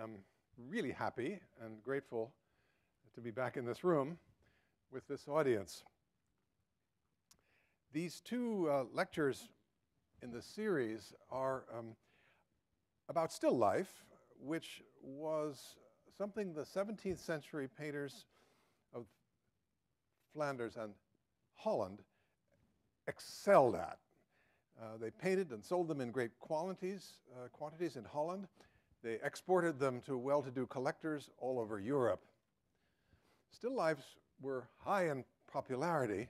Am really happy and grateful to be back in this room with this audience. These two uh, lectures in the series are um, about still life, which was something the 17th century painters of Flanders and Holland excelled at. Uh, they painted and sold them in great uh, quantities in Holland. They exported them to well-to-do collectors all over Europe. Still lifes were high in popularity,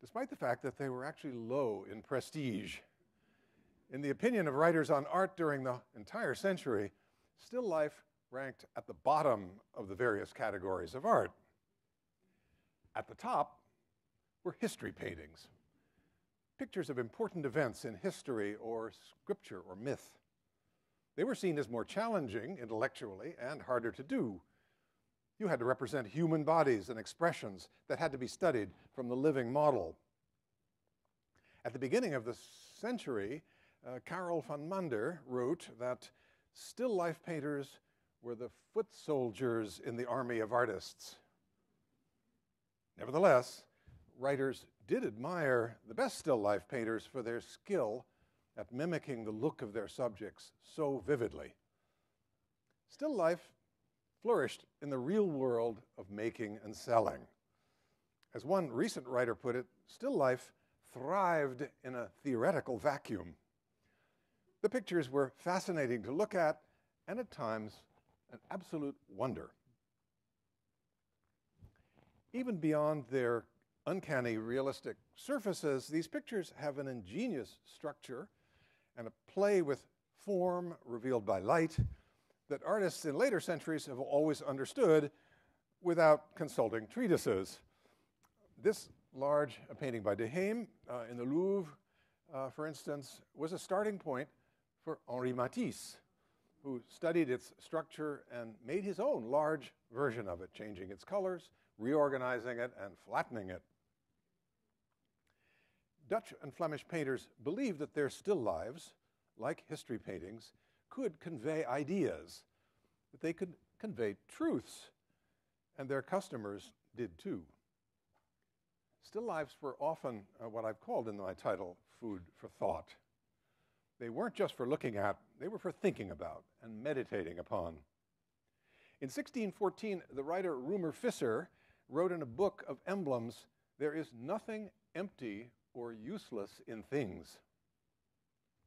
despite the fact that they were actually low in prestige. In the opinion of writers on art during the entire century, still life ranked at the bottom of the various categories of art. At the top were history paintings pictures of important events in history or scripture or myth. They were seen as more challenging intellectually and harder to do. You had to represent human bodies and expressions that had to be studied from the living model. At the beginning of the century, uh, Karel van Mander wrote that still life painters were the foot soldiers in the army of artists. Nevertheless, writers did admire the best still life painters for their skill at mimicking the look of their subjects so vividly. Still life flourished in the real world of making and selling. As one recent writer put it, still life thrived in a theoretical vacuum. The pictures were fascinating to look at and at times an absolute wonder. Even beyond their uncanny realistic surfaces, these pictures have an ingenious structure and a play with form revealed by light that artists in later centuries have always understood without consulting treatises. This large painting by de Heem uh, in the Louvre, uh, for instance, was a starting point for Henri Matisse, who studied its structure and made his own large version of it, changing its colors, reorganizing it, and flattening it. Dutch and Flemish painters believed that their still lives, like history paintings, could convey ideas, that they could convey truths, and their customers did too. Still lives were often uh, what I've called in my title food for thought. They weren't just for looking at, they were for thinking about and meditating upon. In 1614, the writer Roemer Visscher wrote in a book of emblems There is nothing empty or useless in things.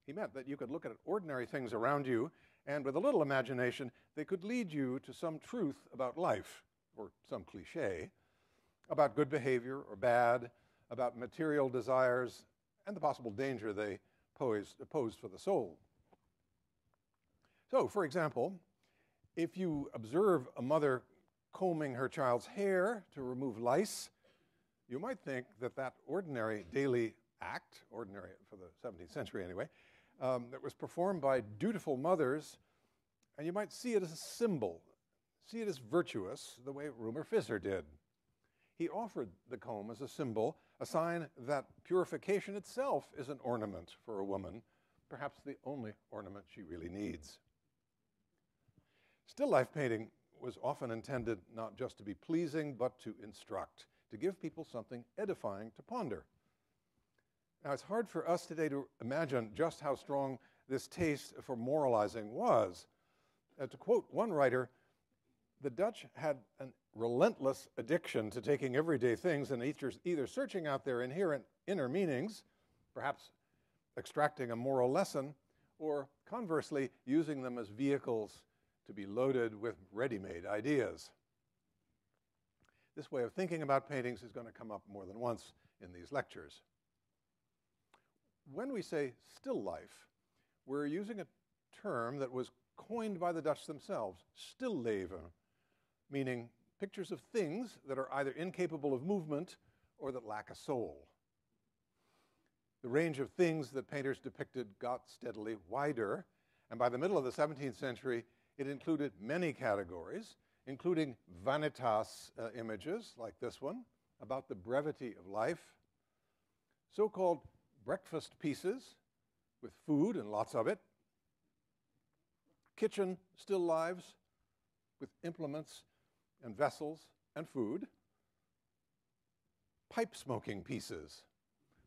He meant that you could look at ordinary things around you, and with a little imagination, they could lead you to some truth about life, or some cliche, about good behavior or bad, about material desires, and the possible danger they pose, pose for the soul. So, for example, if you observe a mother combing her child's hair to remove lice, you might think that that ordinary daily act, ordinary for the 17th century anyway, um, that was performed by dutiful mothers, and you might see it as a symbol, see it as virtuous, the way Roemer Visscher did. He offered the comb as a symbol, a sign that purification itself is an ornament for a woman, perhaps the only ornament she really needs. Still life painting was often intended not just to be pleasing, but to instruct to give people something edifying to ponder. Now, it's hard for us today to imagine just how strong this taste for moralizing was. Uh, to quote one writer, the Dutch had a relentless addiction to taking everyday things and either, either searching out their inherent inner meanings, perhaps extracting a moral lesson, or conversely, using them as vehicles to be loaded with ready made ideas. This way of thinking about paintings is going to come up more than once in these lectures. When we say still life, we're using a term that was coined by the Dutch themselves, stilleven, meaning pictures of things that are either incapable of movement or that lack a soul. The range of things that painters depicted got steadily wider, and by the middle of the 17th century, it included many categories, including vanitas uh, images like this one about the brevity of life, so called breakfast pieces with food and lots of it, kitchen still lives with implements and vessels and food, pipe smoking pieces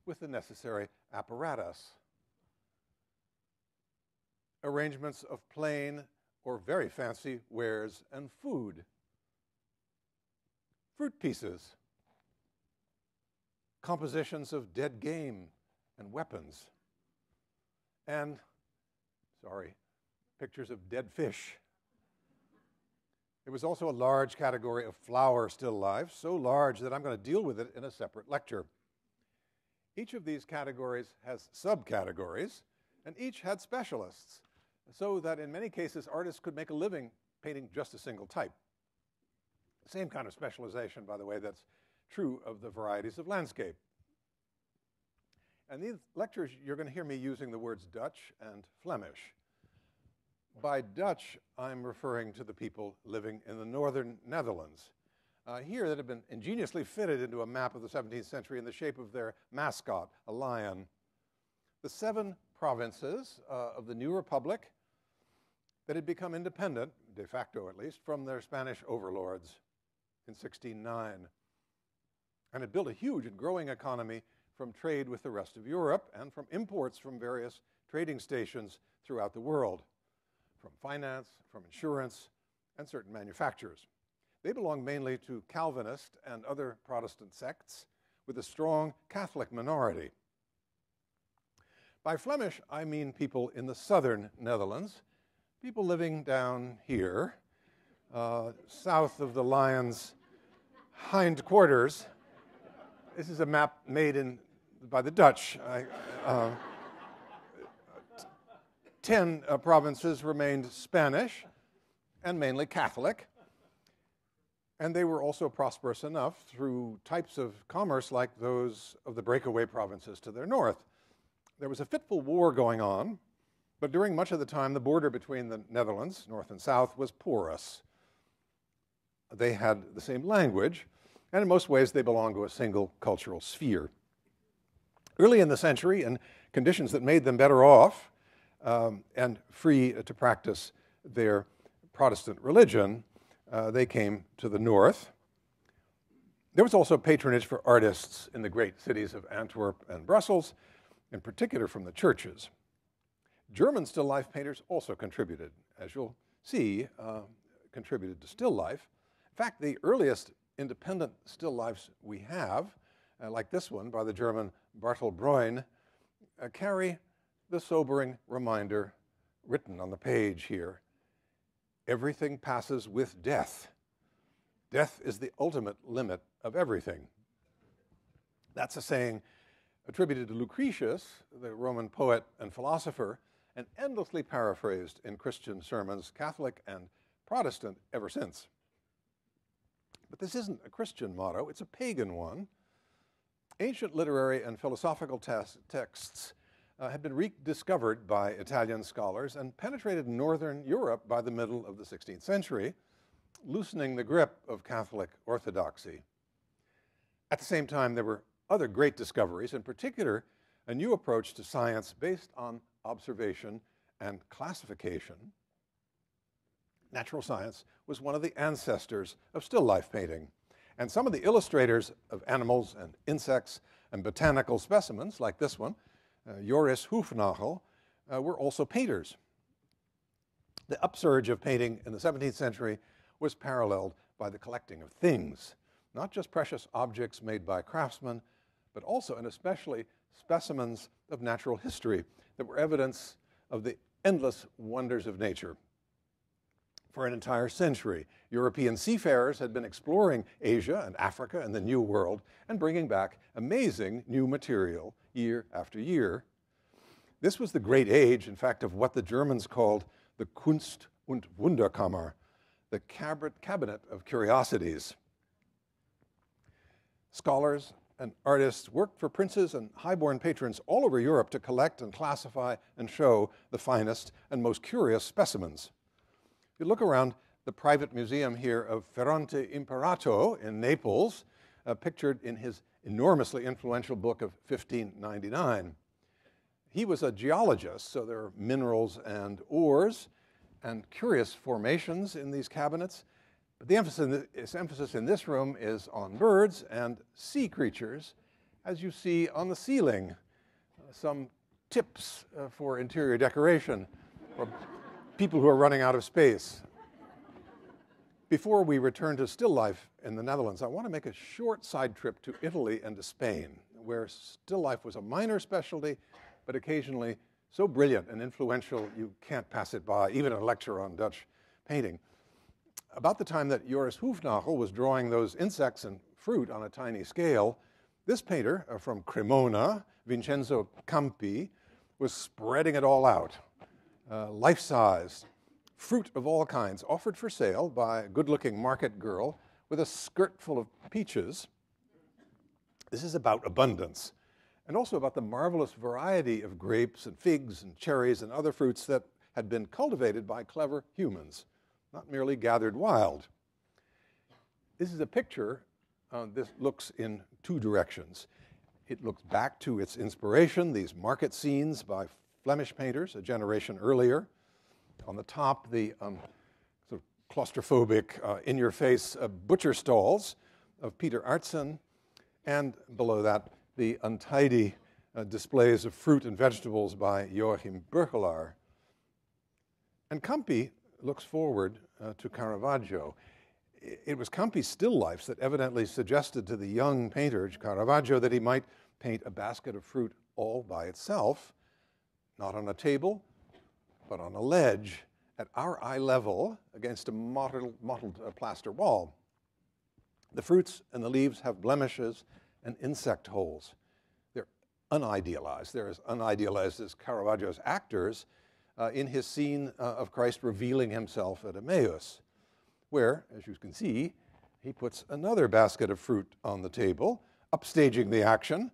with the necessary apparatus, arrangements of plain or very fancy wares and food, fruit pieces, compositions of dead game and weapons, and, sorry, pictures of dead fish. There was also a large category of flower still alive, so large that I'm going to deal with it in a separate lecture. Each of these categories has subcategories, and each had specialists, so that in many cases artists could make a living painting just a single type. Same kind of specialization, by the way, that's true of the varieties of landscape. And these lectures, you're going to hear me using the words Dutch and Flemish. By Dutch, I'm referring to the people living in the northern Netherlands. Uh, here, that have been ingeniously fitted into a map of the 17th century in the shape of their mascot, a lion. The seven provinces uh, of the new republic that had become independent, de facto at least, from their Spanish overlords in 1609, and had built a huge and growing economy from trade with the rest of Europe and from imports from various trading stations throughout the world from finance, from insurance, and certain manufacturers. They belonged mainly to Calvinist and other Protestant sects with a strong Catholic minority. By Flemish, I mean people in the southern Netherlands, people living down here, uh, south of the lion's hindquarters. This is a map made in, by the Dutch. I, uh, 10 uh, provinces remained Spanish and mainly Catholic. And they were also prosperous enough through types of commerce like those of the breakaway provinces to their north. There was a fitful war going on, but during much of the time, the border between the Netherlands, north and south, was porous. They had the same language, and in most ways, they belonged to a single cultural sphere. Early in the century, in conditions that made them better off, um, and free to practice their Protestant religion, uh, they came to the north. There was also patronage for artists in the great cities of Antwerp and Brussels, in particular from the churches. German still life painters also contributed, as you'll see, uh, contributed to still life. In fact, the earliest independent still lifes we have, uh, like this one by the German Bartel Bruyn, uh, carry the sobering reminder written on the page here everything passes with death. Death is the ultimate limit of everything. That's a saying attributed to Lucretius, the Roman poet and philosopher, and endlessly paraphrased in Christian sermons, Catholic and Protestant, ever since. But this isn't a Christian motto, it's a pagan one. Ancient literary and philosophical texts uh, had been rediscovered by Italian scholars and penetrated northern Europe by the middle of the 16th century, loosening the grip of Catholic orthodoxy. At the same time, there were other great discoveries, in particular, a new approach to science based on observation and classification. Natural science was one of the ancestors of still life painting, and some of the illustrators of animals and insects and botanical specimens, like this one, uh, Joris Hoefnagel, uh, were also painters. The upsurge of painting in the 17th century was paralleled by the collecting of things, not just precious objects made by craftsmen, but also and especially specimens of natural history that were evidence of the endless wonders of nature. For an entire century, European seafarers had been exploring Asia and Africa and the New World and bringing back amazing new material year after year. This was the great age, in fact, of what the Germans called the Kunst- und Wunderkammer, the cabinet of curiosities. Scholars and artists worked for princes and highborn patrons all over Europe to collect and classify and show the finest and most curious specimens. If you look around the private museum here of Ferrante Imperato in Naples, uh, pictured in his enormously influential book of 1599. He was a geologist, so there are minerals and ores, and curious formations in these cabinets. But the emphasis in, this, emphasis in this room is on birds and sea creatures, as you see on the ceiling. Uh, some tips uh, for interior decoration for people who are running out of space. Before we return to still life in the Netherlands, I want to make a short side trip to Italy and to Spain, where still life was a minor specialty, but occasionally so brilliant and influential you can't pass it by, even a lecture on Dutch painting. About the time that Joris Hoefnagel was drawing those insects and fruit on a tiny scale, this painter uh, from Cremona, Vincenzo Campi, was spreading it all out. Uh, life size, fruit of all kinds, offered for sale by a good looking market girl with a skirt full of peaches. This is about abundance and also about the marvelous variety of grapes and figs and cherries and other fruits that had been cultivated by clever humans, not merely gathered wild. This is a picture. Uh, this looks in two directions. It looks back to its inspiration, these market scenes by Flemish painters a generation earlier. On the top, the um, sort of claustrophobic, uh, in your face uh, butcher stalls of Pieter Aertsen, and below that, the untidy uh, displays of fruit and vegetables by Joachim Beuckelaer. And Campi looks forward uh, to Caravaggio. It was Campi's still lifes that evidently suggested to the young painter, Caravaggio, that he might paint a basket of fruit all by itself, not on a table, but on a ledge at our eye level against a mottled, mottled uh, plaster wall. The fruits and the leaves have blemishes and insect holes. They're unidealized. They're as unidealized as Caravaggio's actors uh, in his scene uh, of Christ revealing himself at Emmaus, where, as you can see, he puts another basket of fruit on the table, upstaging the action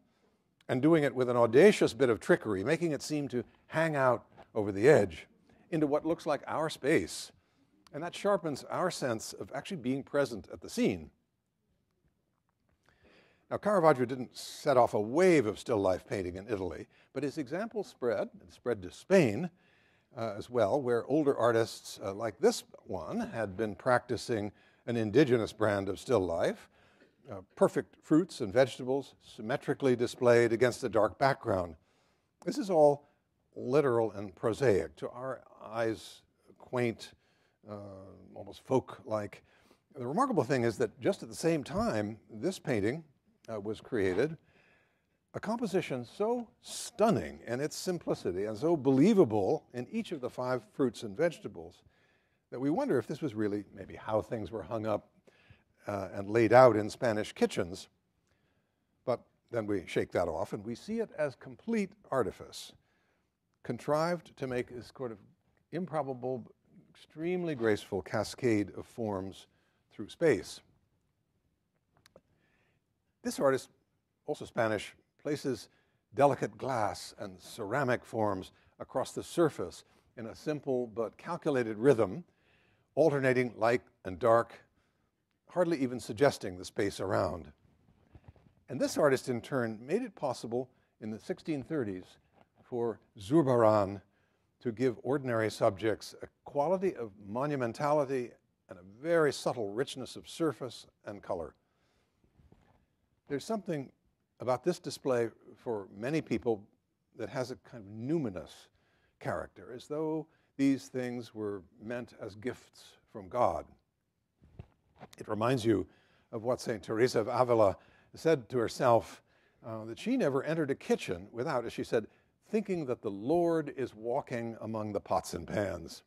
and doing it with an audacious bit of trickery, making it seem to hang out over the edge into what looks like our space. And that sharpens our sense of actually being present at the scene. Now, Caravaggio didn't set off a wave of still life painting in Italy, but his example spread, and spread to Spain uh, as well, where older artists uh, like this one had been practicing an indigenous brand of still life, uh, perfect fruits and vegetables symmetrically displayed against a dark background. This is all literal and prosaic, to our eyes, quaint, uh, almost folk like. The remarkable thing is that just at the same time, this painting uh, was created, a composition so stunning in its simplicity and so believable in each of the five fruits and vegetables that we wonder if this was really maybe how things were hung up uh, and laid out in Spanish kitchens. But then we shake that off and we see it as complete artifice, contrived to make this sort of improbable, extremely graceful cascade of forms through space. This artist, also Spanish, places delicate glass and ceramic forms across the surface in a simple but calculated rhythm, alternating light and dark, hardly even suggesting the space around. And this artist, in turn, made it possible in the 1630s for Zurbarán to give ordinary subjects a quality of monumentality and a very subtle richness of surface and color. There's something about this display for many people that has a kind of numinous character, as though these things were meant as gifts from God. It reminds you of what St. Teresa of Avila said to herself uh, that she never entered a kitchen without, as she said, thinking that the Lord is walking among the pots and pans.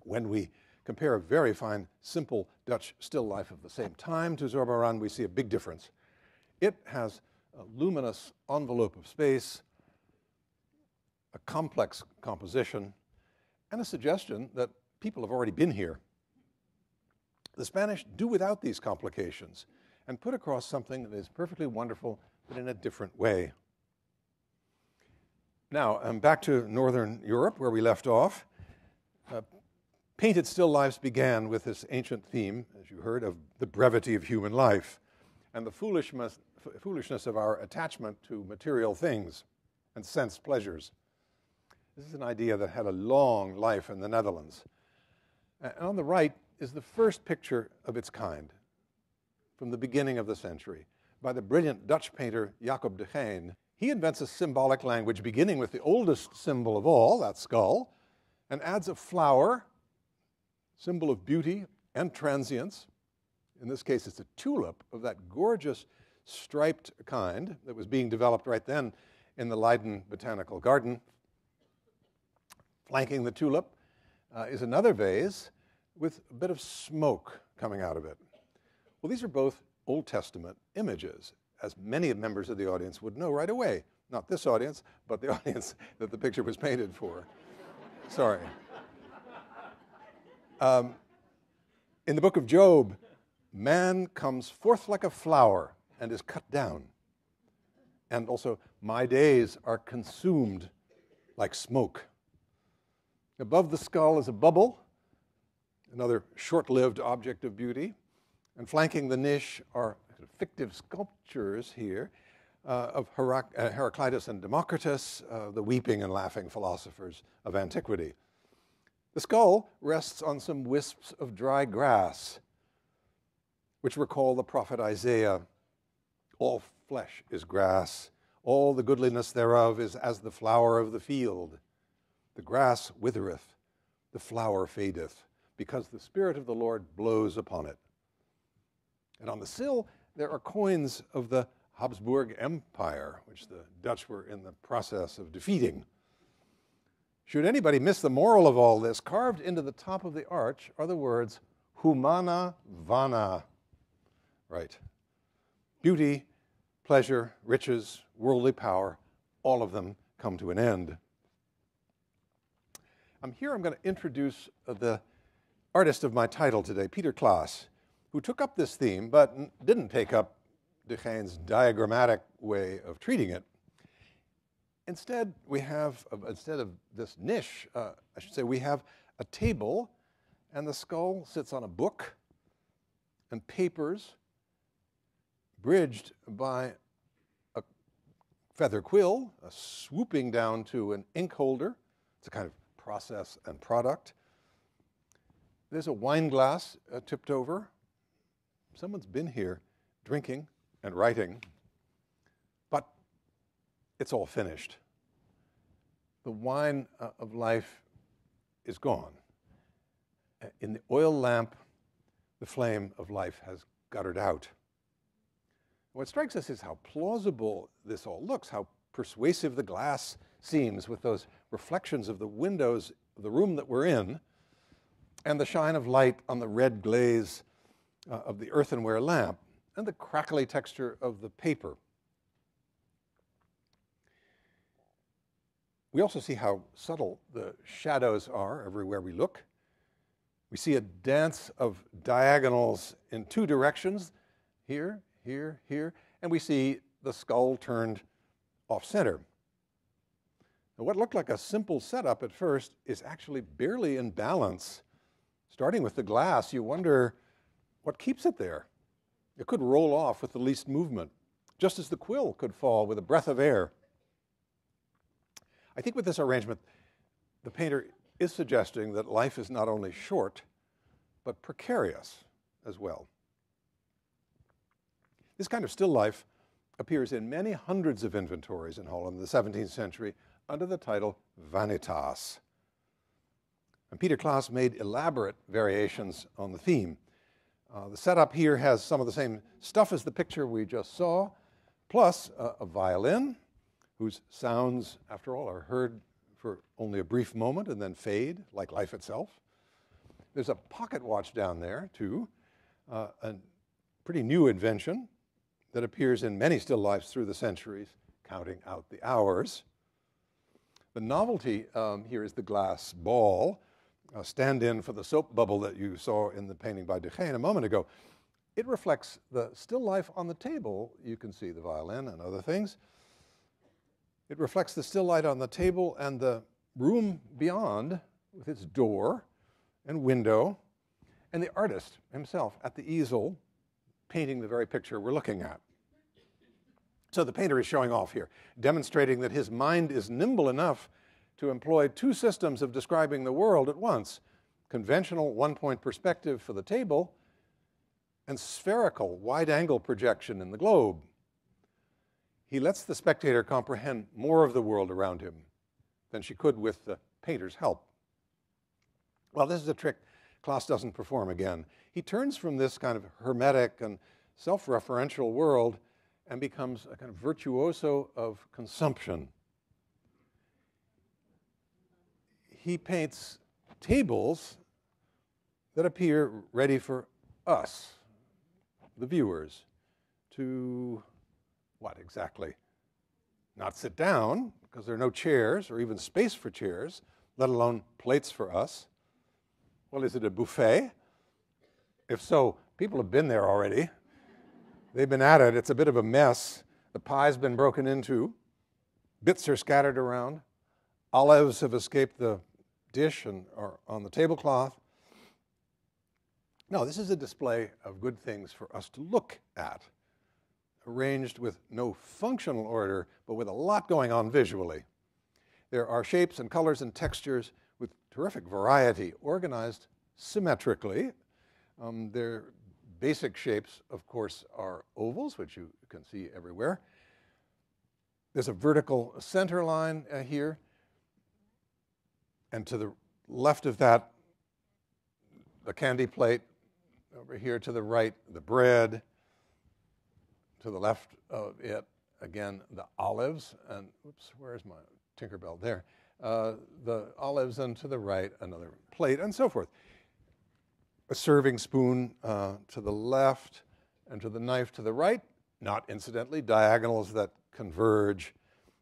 When we compare a very fine, simple Dutch still life of the same time to Zurbarán, we see a big difference. It has a luminous envelope of space, a complex composition, and a suggestion that people have already been here. The Spanish do without these complications and put across something that is perfectly wonderful, but in a different way. Now, um, back to Northern Europe, where we left off. Uh, Painted Still Lifes began with this ancient theme, as you heard, of the brevity of human life and the foolishness, foolishness of our attachment to material things and sense pleasures. This is an idea that had a long life in the Netherlands. And on the right is the first picture of its kind from the beginning of the century by the brilliant Dutch painter Jacob de Gheyn. He invents a symbolic language beginning with the oldest symbol of all, that skull, and adds a flower, symbol of beauty and transience. In this case, it's a tulip of that gorgeous striped kind that was being developed right then in the Leiden Botanical Garden. Flanking the tulip uh, is another vase with a bit of smoke coming out of it. Well, these are both Old Testament images, as many members of the audience would know right away. Not this audience, but the audience that the picture was painted for. Sorry. Um, in the book of Job, man comes forth like a flower and is cut down. And also, my days are consumed like smoke. Above the skull is a bubble, another short lived object of beauty. And flanking the niche are fictive sculptures here uh, of Herac- uh, Heraclitus and Democritus, uh, the weeping and laughing philosophers of antiquity. The skull rests on some wisps of dry grass, which recall the prophet Isaiah All flesh is grass, all the goodliness thereof is as the flower of the field. The grass withereth, the flower fadeth, because the Spirit of the Lord blows upon it. And on the sill, there are coins of the Habsburg Empire, which the Dutch were in the process of defeating. Should anybody miss the moral of all this, carved into the top of the arch are the words humana vana. Right. Beauty, pleasure, riches, worldly power, all of them come to an end. I'm here, I'm going to introduce uh, the artist of my title today, Pieter Claesz, who took up this theme but didn't take up De diagrammatic way of treating it. Instead, we have, instead of this niche, uh, I should say, we have a table, and the skull sits on a book and papers bridged by a feather quill, a swooping down to an ink holder. It's a kind of process and product. There's a wine glass uh, tipped over. Someone's been here drinking and writing, but it's all finished. The wine uh, of life is gone. Uh, in the oil lamp, the flame of life has guttered out. What strikes us is how plausible this all looks, how persuasive the glass seems with those reflections of the windows the room that we're in and the shine of light on the red glaze uh, of the earthenware lamp and the crackly texture of the paper. We also see how subtle the shadows are everywhere we look. We see a dance of diagonals in two directions here, here, here, and we see the skull turned off center. Now, what looked like a simple setup at first is actually barely in balance. Starting with the glass, you wonder what keeps it there. It could roll off with the least movement, just as the quill could fall with a breath of air. I think with this arrangement, the painter is suggesting that life is not only short, but precarious as well. This kind of still life appears in many hundreds of inventories in Holland in the 17th century under the title Vanitas. And Pieter Claesz made elaborate variations on the theme. Uh, the setup here has some of the same stuff as the picture we just saw, plus a violin, whose sounds, after all, are heard for only a brief moment and then fade, like life itself. There's a pocket watch down there, too, uh, a pretty new invention that appears in many still lifes through the centuries, counting out the hours. The novelty um, here is the glass ball, a stand in for the soap bubble that you saw in the painting by Gheyn a moment ago. It reflects the still life on the table. You can see the violin and other things. It reflects the still light on the table and the room beyond with its door and window, and the artist himself at the easel painting the very picture we're looking at. So the painter is showing off here, demonstrating that his mind is nimble enough to employ two systems of describing the world at once conventional one point perspective for the table and spherical wide angle projection in the globe. He lets the spectator comprehend more of the world around him than she could with the painter's help. Well, this is a trick Claesz doesn't perform again. He turns from this kind of hermetic and self referential world and becomes a kind of virtuoso of consumption. He paints tables that appear ready for us, the viewers, to what exactly? Not sit down, because there are no chairs or even space for chairs, let alone plates for us. Well, is it a buffet? If so, people have been there already. They've been at it. It's a bit of a mess. The pie's been broken into, bits are scattered around, olives have escaped the dish and are on the tablecloth. No, this is a display of good things for us to look at, arranged with no functional order, but with a lot going on visually. There are shapes and colors and textures with terrific variety, organized symmetrically. Um, their basic shapes, of course, are ovals, which you can see everywhere. There's a vertical center line uh, here. And to the left of that, the candy plate. Over here to the right, the bread. To the left of it, again, the olives. And, oops, where's my Tinkerbell? There. Uh, the olives, and to the right, another plate, and so forth. A serving spoon uh, to the left, and to the knife to the right, not incidentally, diagonals that converge,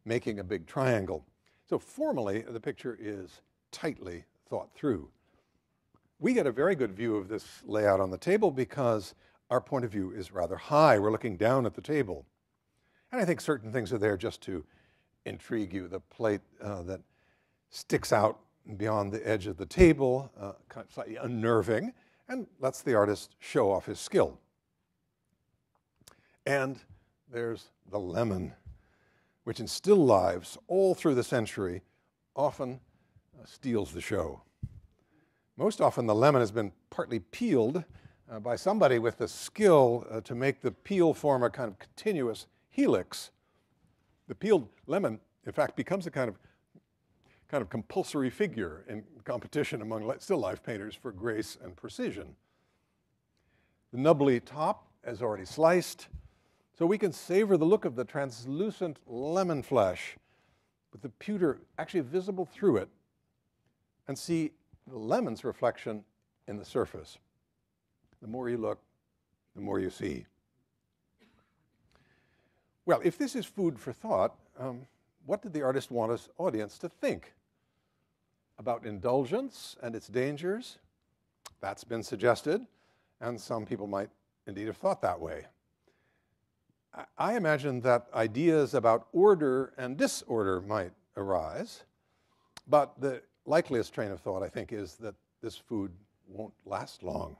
making a big triangle. So formally, the picture is tightly thought through. We get a very good view of this layout on the table because our point of view is rather high. We're looking down at the table. And I think certain things are there just to intrigue you. The plate uh, that sticks out beyond the edge of the table, uh, kind of slightly unnerving, and lets the artist show off his skill. And there's the lemon, which in still lives all through the century often uh, steals the show. Most often, the lemon has been partly peeled uh, by somebody with the skill uh, to make the peel form a kind of continuous helix. The peeled lemon, in fact, becomes a kind of kind of compulsory figure in competition among still life painters for grace and precision. The nubbly top is already sliced, so we can savor the look of the translucent lemon flesh with the pewter actually visible through it and see the lemon's reflection in the surface. The more you look, the more you see. Well, if this is food for thought, um, what did the artist want his audience to think? About indulgence and its dangers? That's been suggested, and some people might indeed have thought that way. I imagine that ideas about order and disorder might arise, but the likeliest train of thought, I think, is that this food won't last long.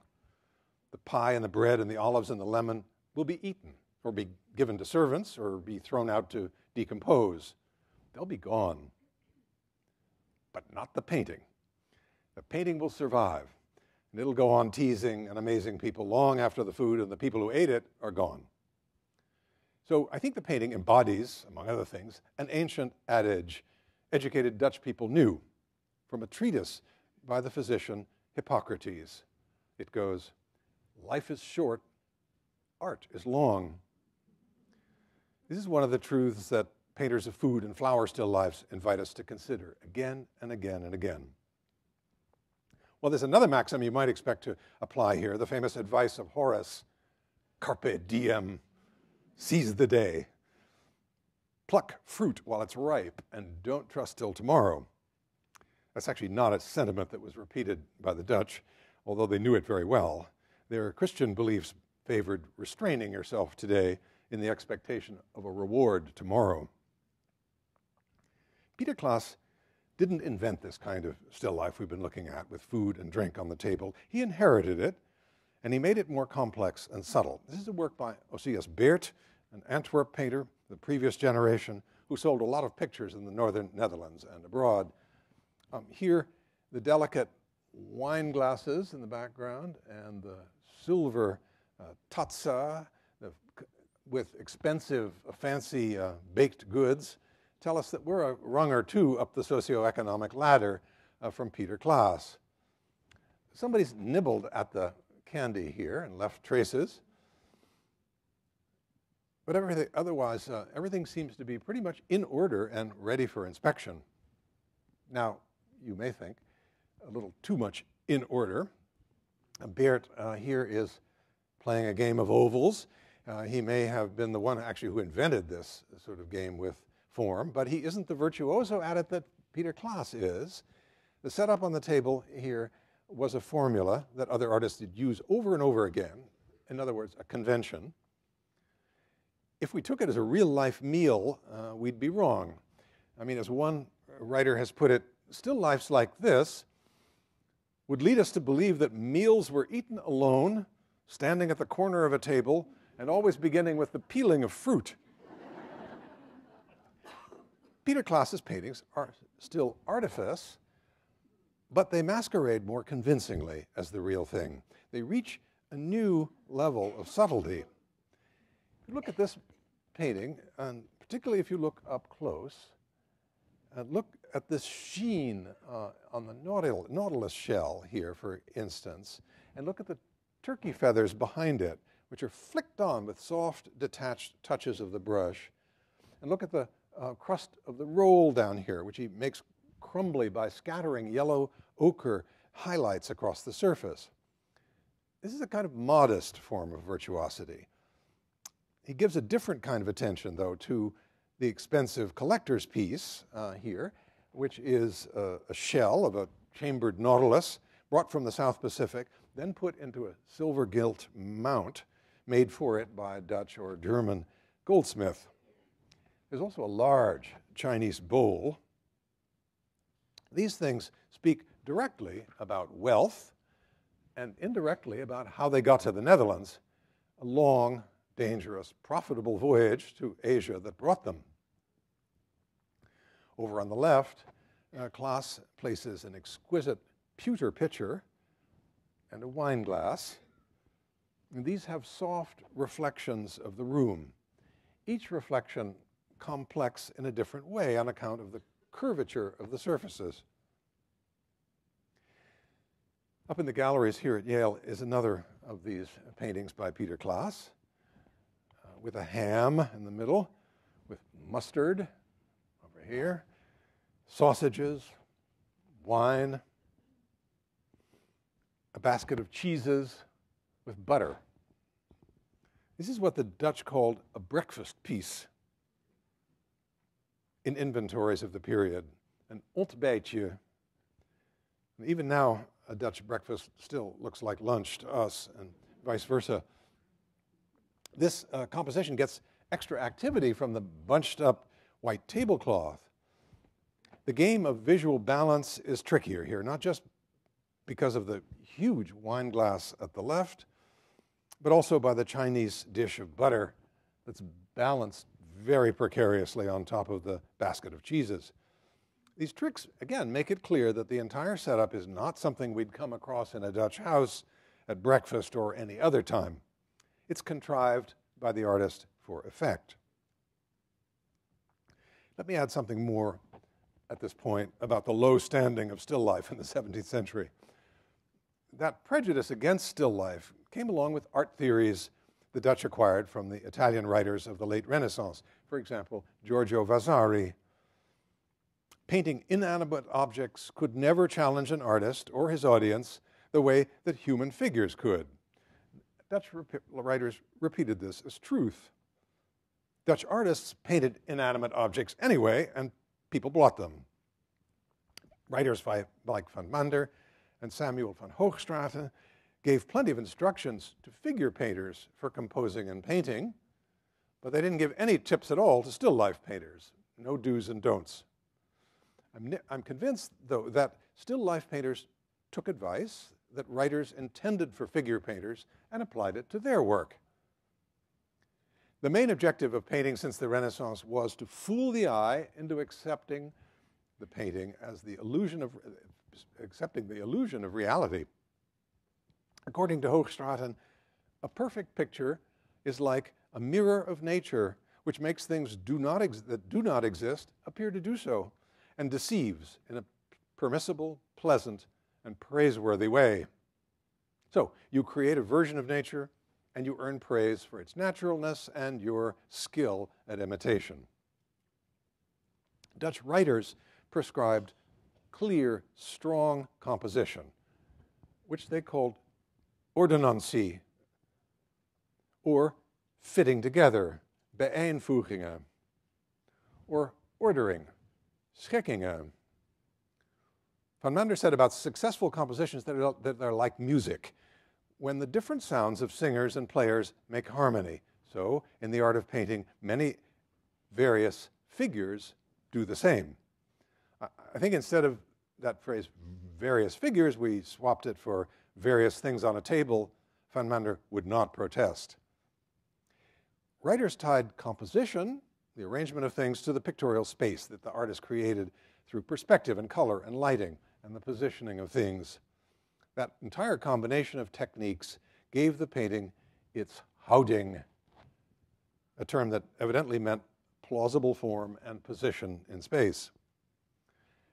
The pie and the bread and the olives and the lemon will be eaten or be given to servants or be thrown out to decompose. They'll be gone. But not the painting. The painting will survive, and it'll go on teasing and amazing people long after the food and the people who ate it are gone. So I think the painting embodies, among other things, an ancient adage educated Dutch people knew from a treatise by the physician Hippocrates. It goes, Life is short, art is long. This is one of the truths that painters of food and flower still lives invite us to consider again and again and again. Well, there's another maxim you might expect to apply here the famous advice of Horace Carpe diem, seize the day. Pluck fruit while it's ripe and don't trust till tomorrow. That's actually not a sentiment that was repeated by the Dutch, although they knew it very well. Their Christian beliefs favored restraining yourself today in the expectation of a reward tomorrow. Pieter Claesz didn't invent this kind of still life we've been looking at with food and drink on the table. He inherited it, and he made it more complex and subtle. This is a work by Osias Beert, an Antwerp painter, the previous generation, who sold a lot of pictures in the northern Netherlands and abroad Um, here, the delicate wine glasses in the background and the silver uh, the, with expensive, uh, fancy uh, baked goods tell us that we're a rung or two up the socioeconomic ladder uh, from Pieter Claesz. Somebody's nibbled at the candy here and left traces. But everything, otherwise, uh, everything seems to be pretty much in order and ready for inspection. Now, you may think a little too much in order. Beert uh, here is playing a game of ovals. Uh, he may have been the one actually who invented this sort of game with form, but he isn't the virtuoso at it that Pieter Claesz is. The setup on the table here was a formula that other artists did use over and over again. In other words, a convention. If we took it as a real life meal, uh, we'd be wrong. I mean, as one writer has put it, still lifes like this would lead us to believe that meals were eaten alone, standing at the corner of a table, and always beginning with the peeling of fruit. Pieter Claesz's paintings are still artifice, but they masquerade more convincingly as the real thing. They reach a new level of subtlety. If you look at this painting, and particularly if you look up close, and look at this sheen uh, on the nautilus shell here, for instance, and look at the turkey feathers behind it, which are flicked on with soft, detached touches of the brush. And look at the uh, crust of the roll down here, which he makes crumbly by scattering yellow ochre highlights across the surface. This is a kind of modest form of virtuosity. He gives a different kind of attention, though, to the expensive collector's piece uh, here, which is a, a shell of a chambered nautilus brought from the South Pacific, then put into a silver gilt mount made for it by a Dutch or German goldsmith. There's also a large Chinese bowl. These things speak directly about wealth and indirectly about how they got to the Netherlands, a long, dangerous, profitable voyage to Asia that brought them. Over on the left, uh, Claesz places an exquisite pewter pitcher and a wine glass. And these have soft reflections of the room. Each reflection complex in a different way on account of the curvature of the surfaces. Up in the galleries here at Yale is another of these paintings by Pieter Claesz, uh, with a ham in the middle, with mustard over here, sausages, wine, a basket of cheeses with butter. This is what the Dutch called a breakfast piece in inventories of the period, an ontbijtje. Even now, a Dutch breakfast still looks like lunch to us, and vice versa. This uh, composition gets extra activity from the bunched up white tablecloth. The game of visual balance is trickier here, not just because of the huge wine glass at the left, but also by the Chinese dish of butter that's balanced very precariously on top of the basket of cheeses. These tricks, again, make it clear that the entire setup is not something we'd come across in a Dutch house at breakfast or any other time. It's contrived by the artist for effect. Let me add something more at this point about the low standing of still life in the 17th century. That prejudice against still life came along with art theories the Dutch acquired from the Italian writers of the late Renaissance. For example, Giorgio Vasari. Painting inanimate objects could never challenge an artist or his audience the way that human figures could. Dutch writers repeated this as truth. Dutch artists painted inanimate objects anyway, and people bought them. Writers like Van Mander and Samuel van Hoogstraten gave plenty of instructions to figure painters for composing and painting, but they didn't give any tips at all to still life painters. No do's and don'ts. I'm, I'm convinced, though, that still life painters took advice that writers intended for figure painters and applied it to their work. The main objective of painting since the Renaissance was to fool the eye into accepting the painting as the illusion of, uh, accepting the illusion of reality. According to Hoogstraten, a perfect picture is like a mirror of nature, which makes things do not that do not exist appear to do so, and deceives in a permissible, pleasant, and praiseworthy way. So you create a version of nature, and you earn praise for its naturalness and your skill at imitation. Dutch writers prescribed clear, strong composition, which they called ordonnantie, or fitting together, bijeenvoegingen, or ordering, schikkingen. Van Mander said about successful compositions that are, that are like music, when the different sounds of singers and players make harmony. So, in the art of painting, many various figures do the same. I think instead of that phrase, various figures, we swapped it for various things on a table. Van Mander would not protest. Writers tied composition, the arrangement of things, to the pictorial space that the artist created through perspective and color and lighting and the positioning of things. That entire combination of techniques gave the painting its houding, a term that evidently meant plausible form and position in space.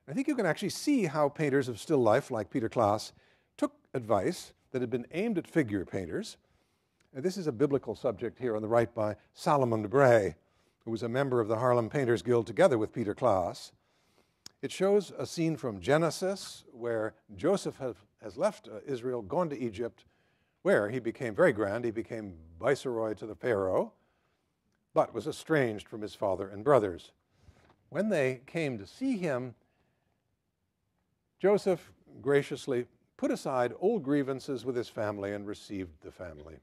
I think you can actually see how painters of still life, like Peter took advice that had been aimed at figure painters and this is a biblical subject here on the right by Salomon de Bray, who was a member of the Haarlem Painters Guild together with Pieter Claesz. It shows a scene from Genesis where Joseph has, has left uh, Israel, gone to Egypt, where he became very grand. He became viceroy to the Pharaoh, but was estranged from his father and brothers. When they came to see him, Joseph graciously put aside old grievances with his family and received the family.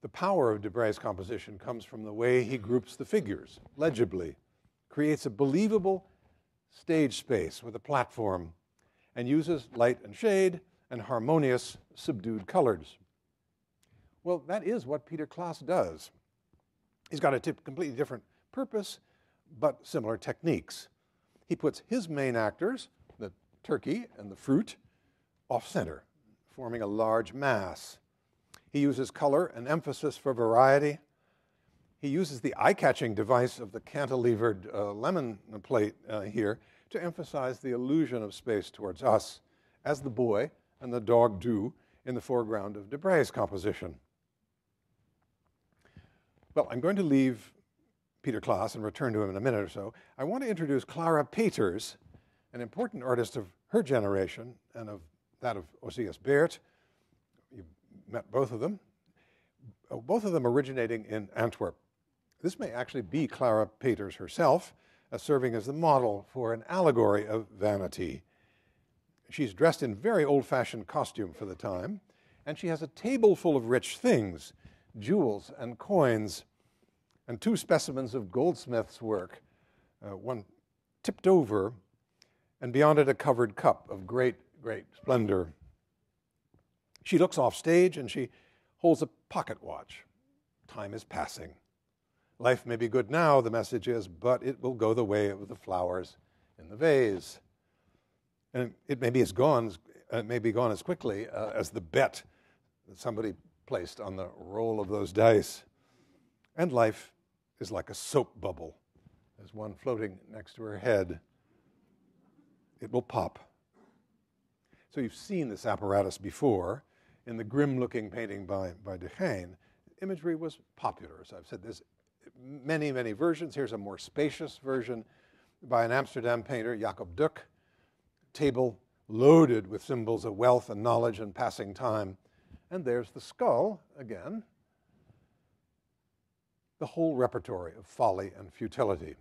The power of De Bray's composition comes from the way he groups the figures legibly, creates a believable stage space with a platform, and uses light and shade and harmonious, subdued colors. Well, that is what Pieter Claesz does. He's got a completely different purpose, but similar techniques. He puts his main actors, turkey and the fruit, off center, forming a large mass. He uses color and emphasis for variety. He uses the eye catching device of the cantilevered uh, lemon plate uh, here to emphasize the illusion of space towards us, as the boy and the dog do in the foreground of De Bray's composition. Well, I'm going to leave Pieter Claesz and return to him in a minute or so. I want to introduce Clara Peeters, an important artist of her generation and of that of Osias Beert, You met both of them, uh, both of them originating in Antwerp. This may actually be Clara Peeters herself, uh, serving as the model for an allegory of vanity. She's dressed in very old fashioned costume for the time, and she has a table full of rich things jewels and coins, and two specimens of goldsmith's work, uh, one tipped over, and beyond it a covered cup of great, great splendor. She looks off stage and she holds a pocket watch. Time is passing. Life may be good now, the message is, but it will go the way of the flowers in the vase. And it may be as gone, it may be gone as quickly uh, as the bet that somebody placed on the roll of those dice. And life is like a soap bubble. There's one floating next to her head. It will pop. So you've seen this apparatus before in the grim looking painting by, by de Gheyn, imagery was popular. As I've said, there's many, many versions. Here's a more spacious version by an Amsterdam painter, Jacob Duck. Table loaded with symbols of wealth and knowledge and passing time. And there's the skull again. The whole repertory of folly and futility.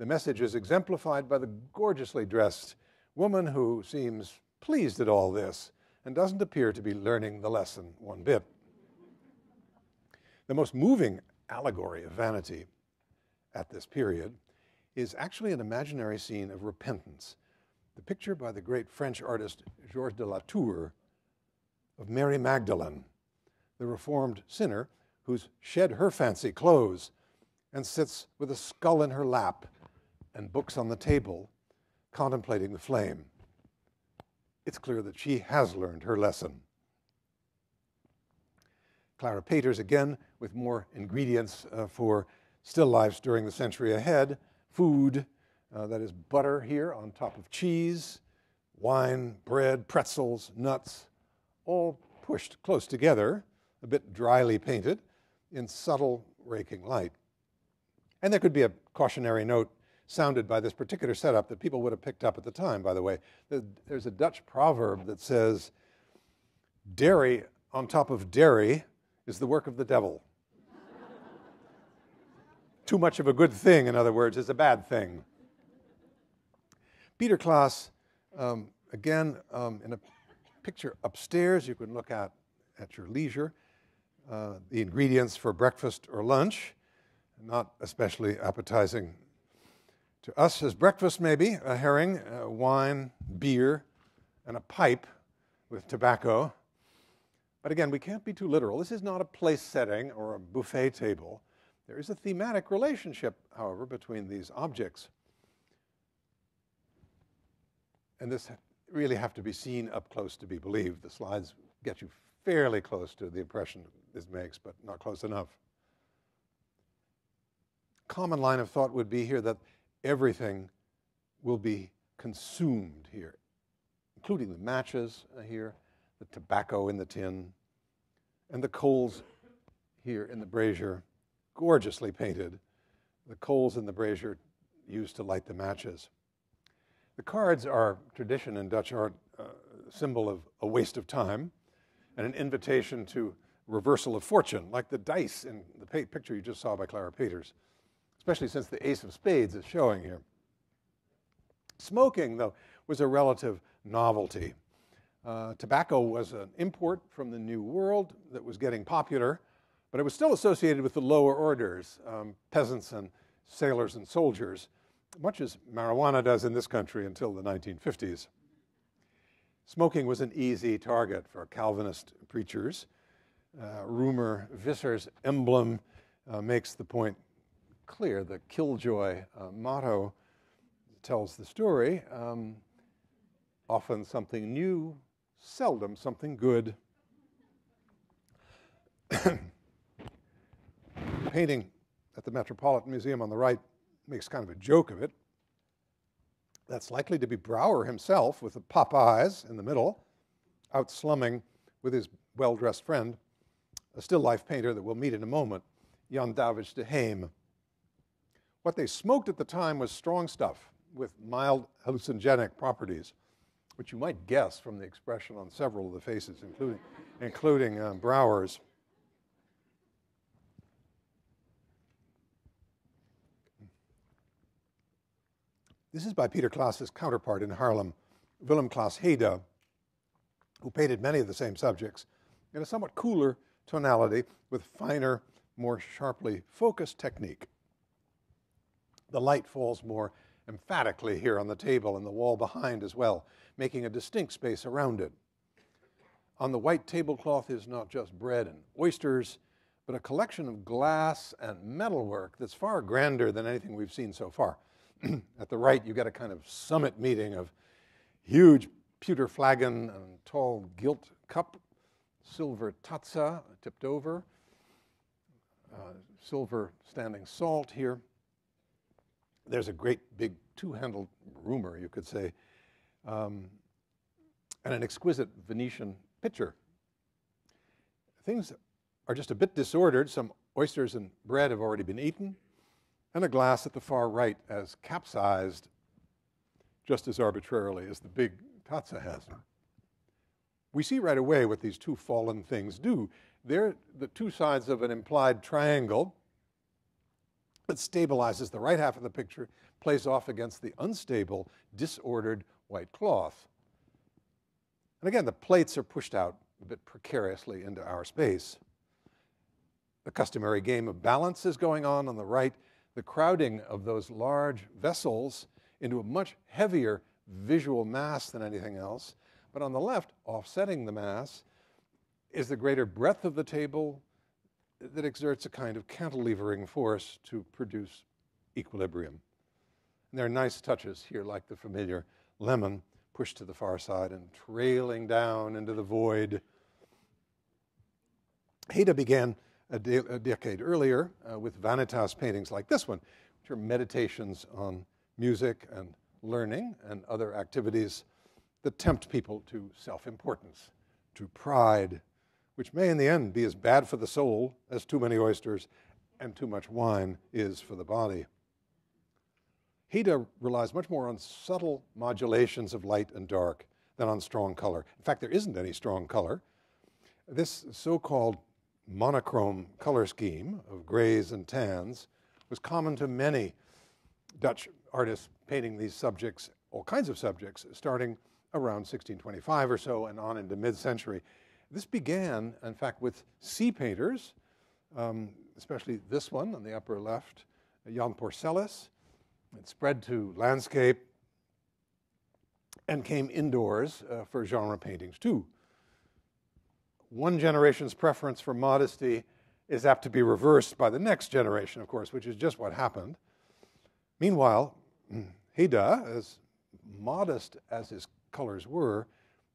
The message is exemplified by the gorgeously dressed woman who seems pleased at all this and doesn't appear to be learning the lesson one bit. The most moving allegory of vanity at this period is actually an imaginary scene of repentance. The picture by the great French artist Georges de la Tour of Mary Magdalene, the reformed sinner who's shed her fancy clothes and sits with a skull in her lap, and books on the table, contemplating the flame. It's clear that she has learned her lesson. Clara Peeters, again, with more ingredients uh, for still lifes during the century ahead food, uh, that is butter here on top of cheese, wine, bread, pretzels, nuts, all pushed close together, a bit dryly painted, in subtle raking light. And there could be a cautionary note sounded by this particular setup that people would have picked up at the time, by the way. There's a Dutch proverb that says, Dairy on top of dairy is the work of the devil. Too much of a good thing, in other words, is a bad thing. Pieter Claesz, um, again, um, in a picture upstairs you can look at at your leisure, uh, the ingredients for breakfast or lunch, not especially appetizing to us as breakfast, maybe a herring, wine, beer, and a pipe with tobacco. But again, we can't be too literal. This is not a place setting or a buffet table. There is a thematic relationship, however, between these objects. And this really have to be seen up close to be believed. The slides get you fairly close to the impression this makes, but not close enough. Common line of thought would be here that everything will be consumed here, including the matches here, the tobacco in the tin, and the coals here in the brazier, gorgeously painted. The coals in the brazier used to light the matches. The cards are tradition in Dutch art, uh, symbol of a waste of time and an invitation to reversal of fortune, like the dice in the picture you just saw by Clara Peeters, especially since the ace of spades is showing here. Smoking, though, was a relative novelty. Uh, tobacco was an import from the New World that was getting popular, but it was still associated with the lower orders, um, peasants and sailors and soldiers, much as marijuana does in this country until the 1950s. Smoking was an easy target for Calvinist preachers. Uh, Roemer Visscher's emblem uh, makes the point clear. The killjoy uh, motto tells the story. Um, often something new, seldom something good. painting at the Metropolitan Museum on the right makes kind of a joke of it. That's likely to be Brouwer himself with the pop eyes in the middle, out slumming with his well dressed friend, a still life painter that we'll meet in a moment, Jan Davidsz de Heem. What they smoked at the time was strong stuff with mild hallucinogenic properties, which you might guess from the expression on several of the faces, including, including um, Brouwer's. This is by Pieter Claesz's counterpart in Haarlem, Willem Claesz Heda, who painted many of the same subjects in a somewhat cooler tonality with finer, more sharply focused technique. The light falls more emphatically here on the table and the wall behind as well, making a distinct space around it. On the white tablecloth is not just bread and oysters, but a collection of glass and metalwork that's far grander than anything we've seen so far. At the right, you get a kind of summit meeting of huge pewter flagon and tall gilt cup, silver taza tipped over, uh, silver standing salt here. There's a great big two-handled Roemer, you could say, um, and an exquisite Venetian pitcher. Things are just a bit disordered. Some oysters and bread have already been eaten and a glass at the far right has capsized just as arbitrarily as the big taza has. We see right away what these two fallen things do. They're the two sides of an implied triangle that stabilizes the right half of the picture, plays off against the unstable, disordered white cloth. And again, the plates are pushed out a bit precariously into our space. The customary game of balance is going on on the right, the crowding of those large vessels into a much heavier visual mass than anything else. But on the left, offsetting the mass, is the greater breadth of the table that exerts a kind of cantilevering force to produce equilibrium. And there are nice touches here, like the familiar lemon pushed to the far side and trailing down into the void. Heda began a, de- a decade earlier uh, with Vanitas paintings like this one, which are meditations on music and learning and other activities that tempt people to self importance, to pride, which may in the end be as bad for the soul as too many oysters and too much wine is for the body. Heda relies much more on subtle modulations of light and dark than on strong color. In fact, there isn't any strong color. This so called monochrome color scheme of grays and tans was common to many Dutch artists painting these subjects, all kinds of subjects, starting around 1625 or so and on into mid century. This began, in fact, with sea painters, um, especially this one on the upper left, Jan Porcellis. It spread to landscape and came indoors uh, for genre paintings too. One generation's preference for modesty is apt to be reversed by the next generation, of course, which is just what happened. Meanwhile, Heda, as modest as his colors were,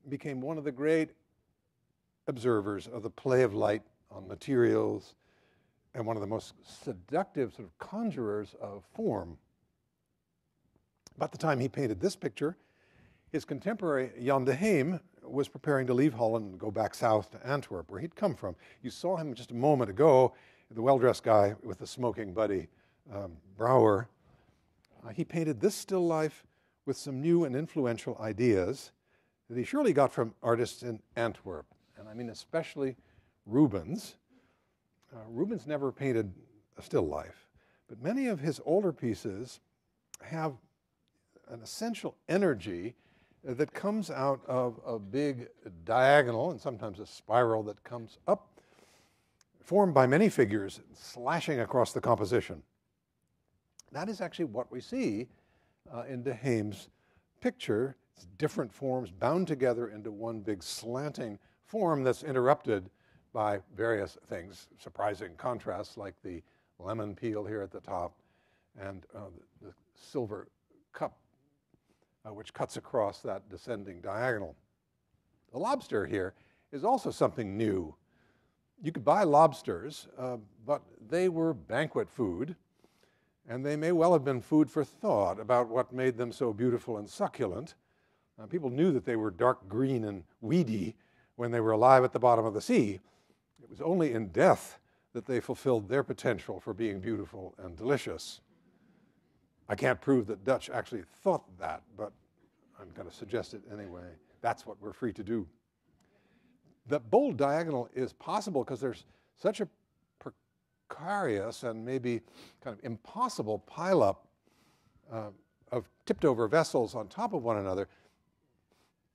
became one of the great observers of the play of light on materials and one of the most seductive sort of conjurers of form. About the time he painted this picture, his contemporary Jan de Heem was preparing to leave Holland and go back south to Antwerp, where he'd come from. You saw him just a moment ago, the well dressed guy with the smoking buddy, um, Brouwer. Uh, he painted this still life with some new and influential ideas that he surely got from artists in Antwerp, and I mean especially Rubens. Uh, Rubens never painted a still life, but many of his older pieces have an essential energy that comes out of a big diagonal and sometimes a spiral that comes up, formed by many figures slashing across the composition. That is actually what we see uh, in De Heem's picture. It's different forms bound together into one big slanting form that's interrupted by various things, surprising contrasts like the lemon peel here at the top and uh, the, the, silver cup uh, which cuts across that descending diagonal. The lobster here is also something new. You could buy lobsters, uh, but they were banquet food and they may well have been food for thought about what made them so beautiful and succulent. People knew that they were dark green and weedy when they were alive at the bottom of the sea. It was only in death that they fulfilled their potential for being beautiful and delicious. I can't prove that Dutch actually thought that, but I'm going to suggest it anyway. That's what we're free to do. The bold diagonal is possible because there's such a precarious and maybe kind of impossible pileup uh, of tipped over vessels on top of one another,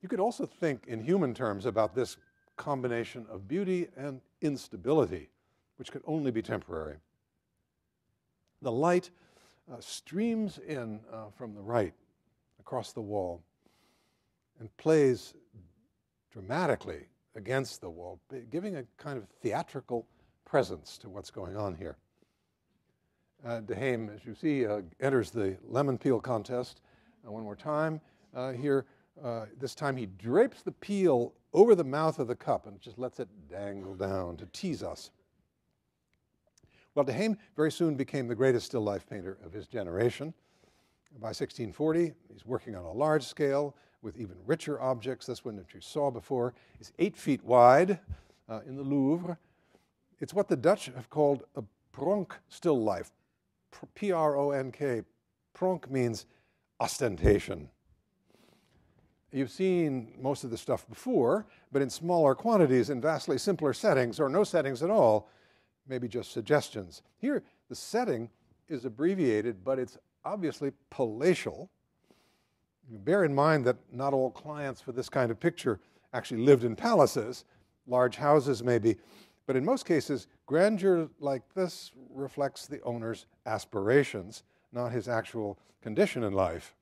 you could also think in human terms about this combination of beauty and instability, which could only be temporary. The light uh, streams in uh, from the right across the wall and plays dramatically against the wall, giving a kind of theatrical presence to what's going on here. Uh, De Heem, as you see, uh, enters the lemon peel contest uh, one more time. Uh, here, uh, this time he drapes the peel over the mouth of the cup and just lets it dangle down to tease us. Well, De Heem very soon became the greatest still life painter of his generation. By 1640, he's working on a large scale with even richer objects. This one that you saw before is eight feet wide uh, in the Louvre it's what the Dutch have called a pronk still life. P R O N K. Pronk means ostentation. You've seen most of the stuff before, but in smaller quantities, in vastly simpler settings, or no settings at all, maybe just suggestions. Here, the setting is abbreviated, but it's obviously palatial. Bear in mind that not all clients for this kind of picture actually lived in palaces, large houses maybe, but in most cases, grandeur like this reflects the owner's aspirations, not his actual condition in life.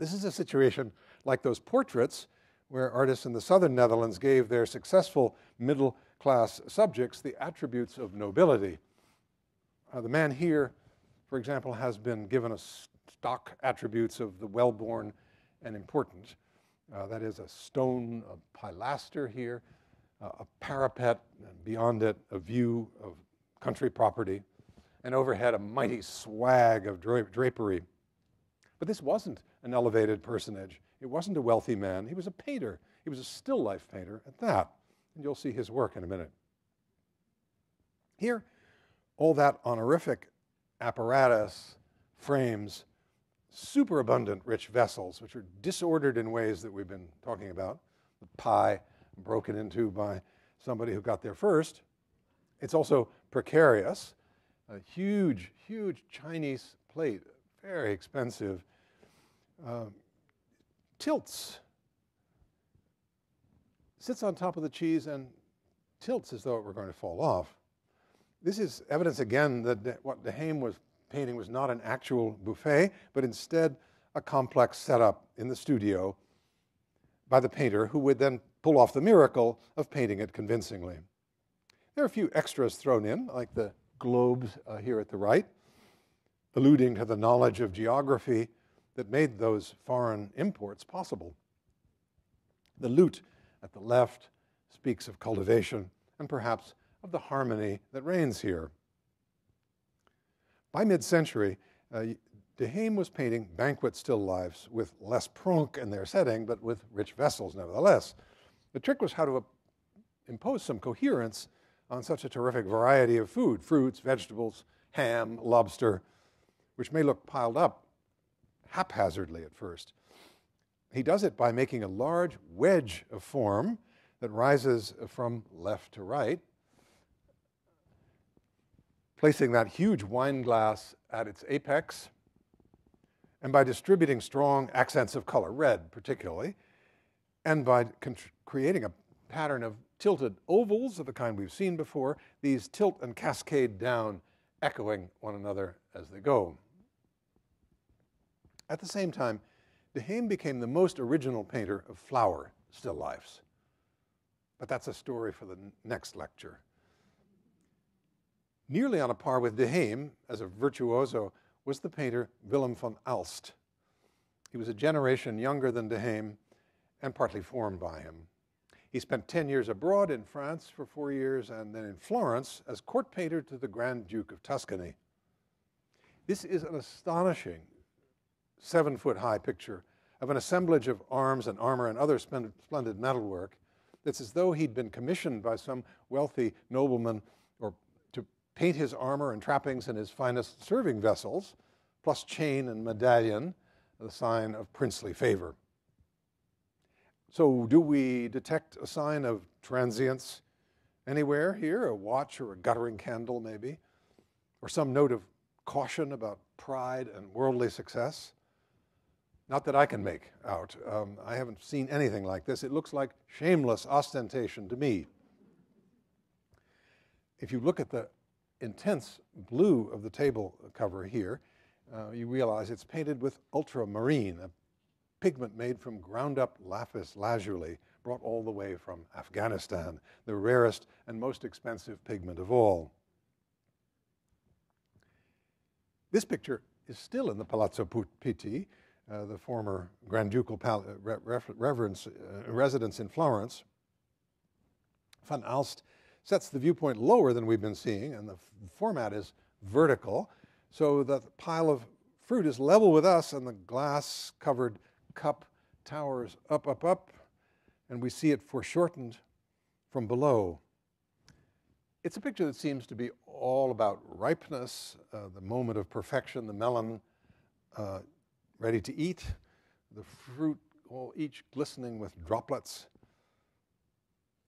This is a situation like those portraits where artists in the southern Netherlands gave their successful middle class subjects the attributes of nobility. Uh, the man here for example, has been given a stock attributes of the well-born and important. Uh, that is a stone a pilaster here, uh, a parapet, and beyond it, a view of country property, and overhead, a mighty swag of dra drapery. But this wasn't an elevated personage. It wasn't a wealthy man. He was a painter. He was a still life painter at that. And you'll see his work in a minute. Here, all that honorific apparatus, frames, superabundant rich vessels, which are disordered in ways that we've been talking about. The pie broken into by somebody who got there first. It's also precarious. A huge, huge Chinese plate, very expensive. Uh, tilts, sits on top of the cheese and tilts as though it were going to fall off. This is evidence again that what De Heem was painting was not an actual buffet, but instead a complex setup in the studio by the painter who would then pull off the miracle of painting it convincingly. There are a few extras thrown in, like the globes uh, here at the right, alluding to the knowledge of geography that made those foreign imports possible. The lute at the left speaks of cultivation and perhaps of the harmony that reigns here. By mid century, uh, De Heem was painting banquet still lifes with less pronk in their setting, but with rich vessels nevertheless. The trick was how to impose some coherence on such a terrific variety of food fruits, vegetables, ham, lobster, which may look piled up haphazardly at first. He does it by making a large wedge of form that rises from left to right, placing that huge wine glass at its apex, and by distributing strong accents of color, red particularly, and by creating a pattern of tilted ovals of the kind we've seen before, these tilt and cascade down, echoing one another as they go. At the same time, De Heem became the most original painter of flower still lifes. But that's a story for the next lecture. Nearly on a par with De Heem as a virtuoso was the painter Willem van Aelst. He was a generation younger than De Heem and partly formed by him. He spent 10 years abroad in France for four years and then in Florence as court painter to the Grand Duke of Tuscany. This is an astonishing seven foot high picture of an assemblage of arms and armor and other splendid metalwork that's as though he'd been commissioned by some wealthy nobleman or to paint his armor and trappings in his finest serving vessels, plus chain and medallion, the sign of princely favor. So, do we detect a sign of transience anywhere here? A watch or a guttering candle, maybe? Or some note of caution about pride and worldly success? Not that I can make out. Um, I haven't seen anything like this. It looks like shameless ostentation to me. If you look at the intense blue of the table cover here, uh, you realize it's painted with ultramarine, a pigment made from ground up lapis lazuli, brought all the way from Afghanistan, the rarest and most expensive pigment of all. This picture is still in the Palazzo Pitti, uh, the former Grand Ducal Pal- uh, re- reverence, uh, residence in Florence. Van Aelst sets the viewpoint lower than we've been seeing, and the f- format is vertical, so the pile of fruit is level with us, and the glass covered cup towers up, up, up, and we see it foreshortened from below. It's a picture that seems to be all about ripeness, uh, the moment of perfection, the melon uh, ready to eat, the fruit all each glistening with droplets,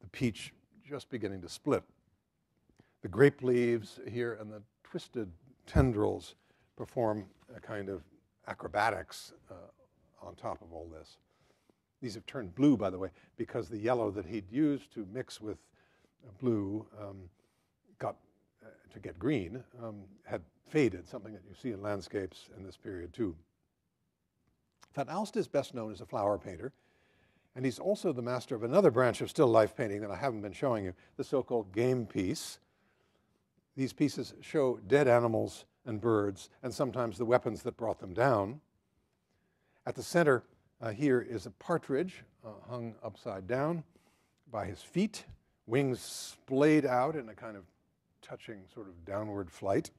the peach just beginning to split. The grape leaves here and the twisted tendrils perform a kind of acrobatics uh, on top of all this. These have turned blue, by the way, because the yellow that he'd used to mix with blue um, got uh, to get green um, had faded, something that you see in landscapes in this period too. Van Aelst is best known as a flower painter, and he's also the master of another branch of still life painting that I haven't been showing you, the so called game piece. These pieces show dead animals and birds, and sometimes the weapons that brought them down. At the center uh, here is a partridge uh, hung upside down by his feet, wings splayed out in a kind of touching sort of downward flight,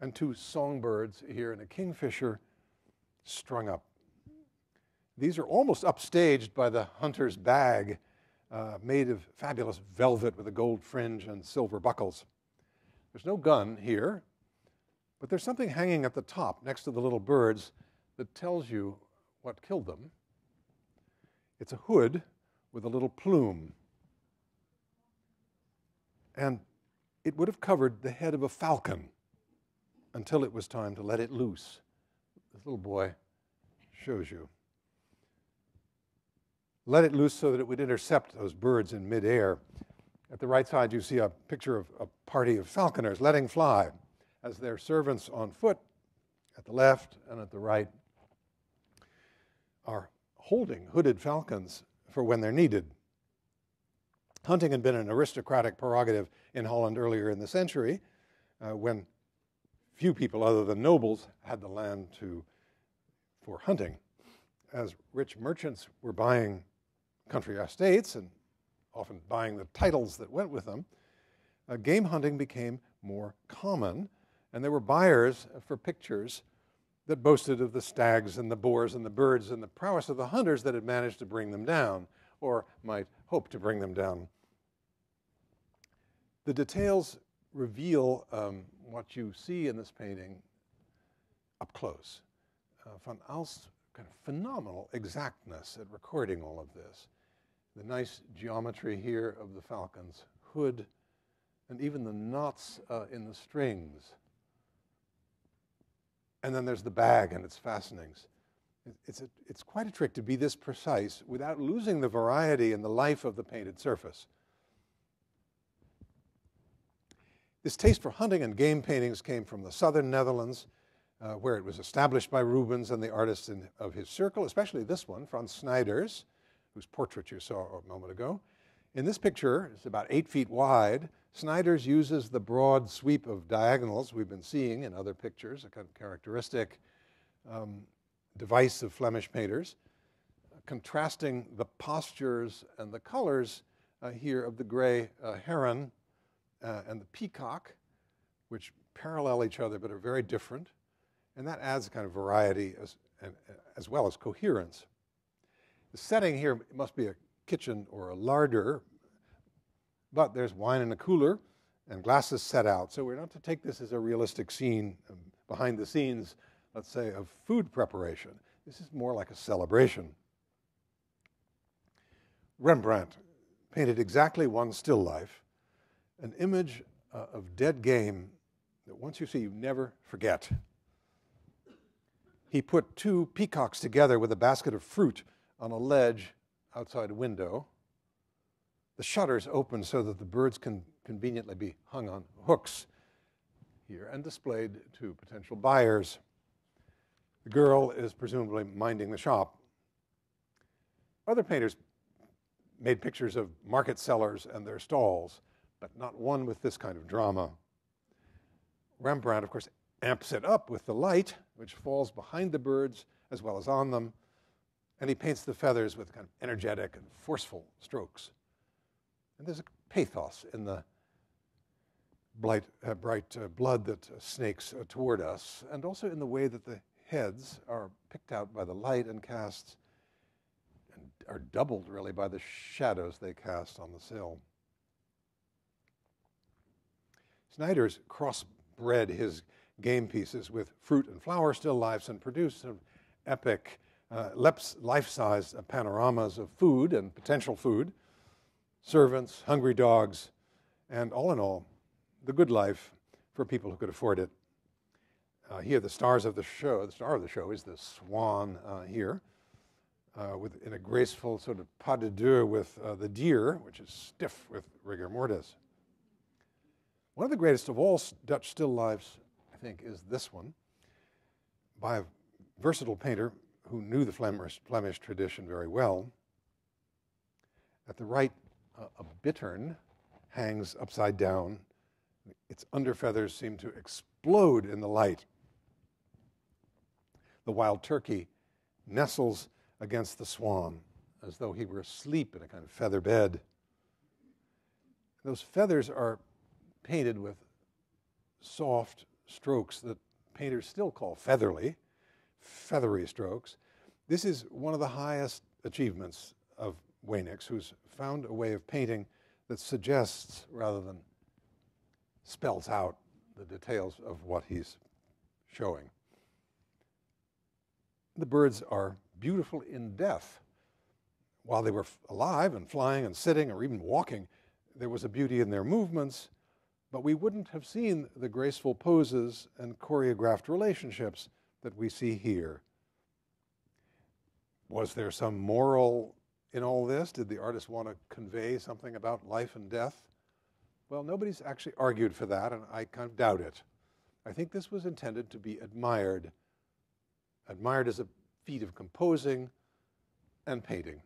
and two songbirds here and a kingfisher strung up. These are almost upstaged by the hunter's bag, uh, made of fabulous velvet with a gold fringe and silver buckles. There's no gun here, but there's something hanging at the top next to the little birds that tells you what killed them. It's a hood with a little plume. And it would have covered the head of a falcon until it was time to let it loose. This little boy shows you. Let it loose so that it would intercept those birds in midair. At the right side, you see a picture of a party of falconers letting fly as their servants on foot at the left and at the right are holding hooded falcons for when they're needed. Hunting had been an aristocratic prerogative in Holland earlier in the century uh, when few people other than nobles had the land to, for hunting. As rich merchants were buying country estates and often buying the titles that went with them, uh, game hunting became more common, and there were buyers for pictures that boasted of the stags and the boars and the birds and the prowess of the hunters that had managed to bring them down, or might hope to bring them down. The details reveal um, what you see in this painting up close. Uh, Van Aelst's kind of phenomenal exactness at recording all of this the nice geometry here of the falcon's hood, and even the knots uh, in the strings. And then there's the bag and its fastenings. It's, a, it's quite a trick to be this precise without losing the variety and the life of the painted surface. This taste for hunting and game paintings came from the southern Netherlands, uh, where it was established by Rubens and the artists in, of his circle, especially this one, Frans Snijders, whose portrait you saw a moment ago. In this picture, it's about eight feet wide. Snijders uses the broad sweep of diagonals we've been seeing in other pictures, a kind of characteristic um, device of Flemish painters, uh, contrasting the postures and the colors uh, here of the gray uh, heron uh, and the peacock, which parallel each other but are very different. And that adds a kind of variety as, and, as well as coherence. The setting here must be a kitchen or a larder, but there's wine in a cooler and glasses set out. So we're not to take this as a realistic scene um, behind the scenes, let's say, of food preparation. This is more like a celebration. Rembrandt painted exactly one still life, an image uh, of dead game that once you see, you never forget. He put two peacocks together with a basket of fruit on a ledge outside a window. The shutters open so that the birds can conveniently be hung on hooks here and displayed to potential buyers. The girl is presumably minding the shop. Other painters made pictures of market sellers and their stalls, but not one with this kind of drama. Rembrandt, of course, amps it up with the light, which falls behind the birds as well as on them, and he paints the feathers with kind of energetic and forceful strokes. And there's a pathos in the bright, uh, bright uh, blood that uh, snakes uh, toward us, and also in the way that the heads are picked out by the light and cast, and are doubled really by the shadows they cast on the sill. Snijders crossbred his game pieces with fruit and flower still lifes and produced an epic uh, life-size panoramas of food and potential food, servants, hungry dogs, and all in all, the good life for people who could afford it. Uh, here, the stars of the show, the star of the show is the swan uh, here, uh, with, in a graceful sort of pas de deux with uh, the deer, which is stiff with rigor mortis. One of the greatest of all Dutch still lifes, I think, is this one by a versatile painter who knew the Flemish, Flemish tradition very well. At the right, uh, a bittern hangs upside down Its under feathers seem to explode in the light. The wild turkey nestles against the swan as though he were asleep in a kind of feather bed. Those feathers are painted with soft strokes that painters still call featherly, feathery strokes. This is one of the highest achievements of Weenix, who's found a way of painting that suggests rather than spells out the details of what he's showing. The birds are beautiful in death. While they were alive and flying and sitting or even walking, there was a beauty in their movements, but we wouldn't have seen the graceful poses and choreographed relationships that we see here. Was there some moral in all this? Did the artist want to convey something about life and death? Well, nobody's actually argued for that, and I kind of doubt it. I think this was intended to be admired, admired as a feat of composing and painting.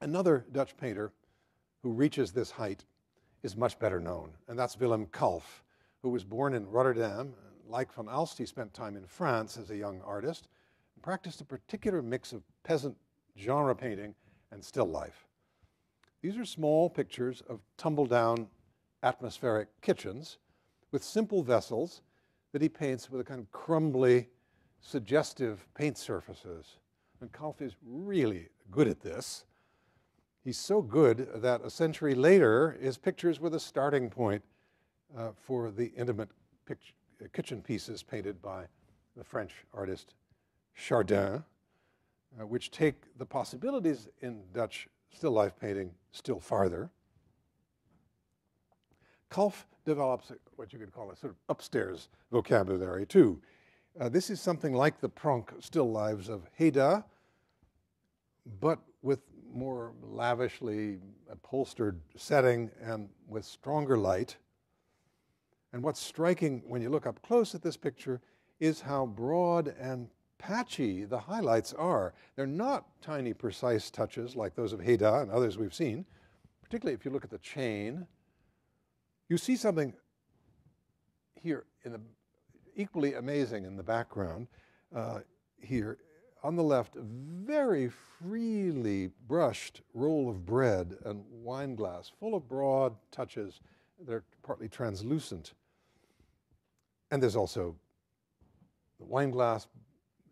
Another Dutch painter who reaches this height is much better known, and that's Willem Kalf, who was born in Rotterdam. Like van Aelst, he spent time in France as a young artist and practiced a particular mix of peasant genre painting and still life. These are small pictures of tumble down atmospheric kitchens with simple vessels that he paints with a kind of crumbly, suggestive paint surfaces. And Kalf is really good at this. He's so good that a century later, his pictures were the starting point uh, for the intimate kitchen pieces painted by the French artist Chardin, uh, which take the possibilities in Dutch still life painting still farther. Kalf develops what you could call a sort of upstairs vocabulary too. Uh, this is something like the Pronk still lives of Heda, but with more lavishly upholstered setting and with stronger light. And what's striking when you look up close at this picture is how broad and patchy the highlights are. They're not tiny, precise touches like those of Heda and others we've seen, particularly if you look at the chain. You see something here in the equally amazing in the background uh, here on the left, a very freely brushed roll of bread and wine glass, full of broad touches. They're partly translucent. And there's also the wine glass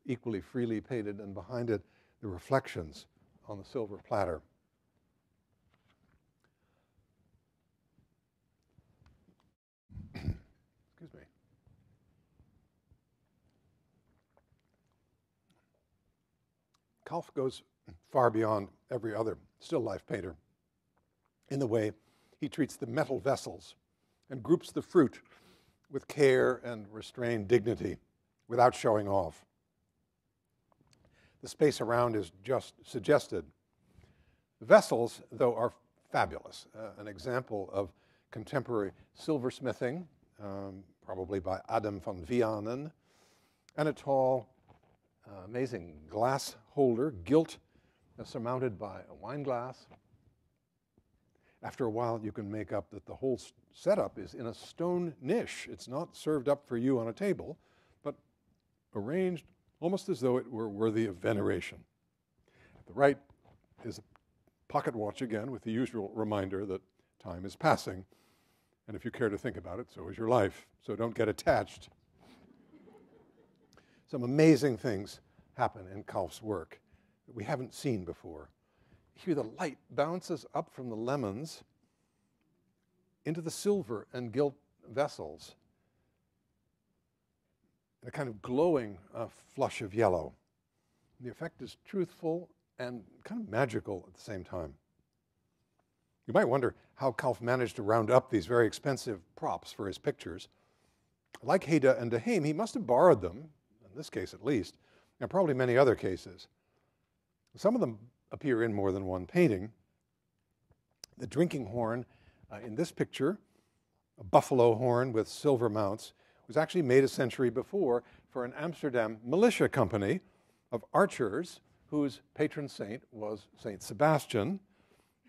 equally freely painted, and behind it, the reflections on the silver platter. Excuse me. Kalf goes far beyond every other still life painter in the way he treats the metal vessels and groups the fruit with care and restrained dignity without showing off. The space around is just suggested. Vessels, though, are fabulous. Uh, an example of contemporary silversmithing, um, probably by Adam van Vianen, and a tall, uh, amazing glass holder, gilt, uh, surmounted by a wine glass. After a while, you can make up that the whole setup is in a stone niche. It's not served up for you on a table, but arranged almost as though it were worthy of veneration. At the right is a pocket watch again with the usual reminder that time is passing. And if you care to think about it, so is your life. So don't get attached. Some amazing things happen in Kalf's work that we haven't seen before. Here, the light bounces up from the lemons into the silver and gilt vessels a kind of glowing uh, flush of yellow. The effect is truthful and kind of magical at the same time. You might wonder how Kalf managed to round up these very expensive props for his pictures. Like Heda and De Heem, he must have borrowed them, in this case at least, and probably many other cases. Some of them appear in more than one painting. The drinking horn uh, in this picture, a buffalo horn with silver mounts, was actually made a century before for an Amsterdam militia company of archers whose patron saint was Saint Sebastian.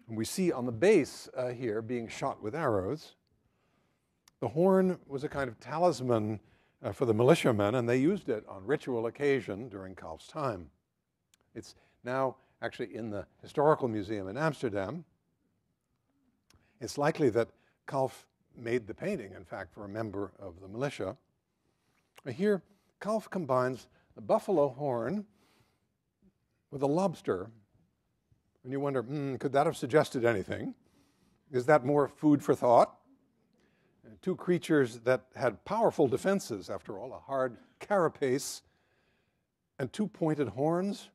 And we see on the base uh, here being shot with arrows. The horn was a kind of talisman uh, for the militiamen, and they used it on ritual occasion during Kalf's time. It's now actually in the Historical Museum in Amsterdam. It's likely that Kalf made the painting, in fact, for a member of the militia. Here, Kalf combines the buffalo horn with a lobster. And you wonder, mm, could that have suggested anything? Is that more food for thought? Two creatures that had powerful defenses, after all, a hard carapace and two pointed horns,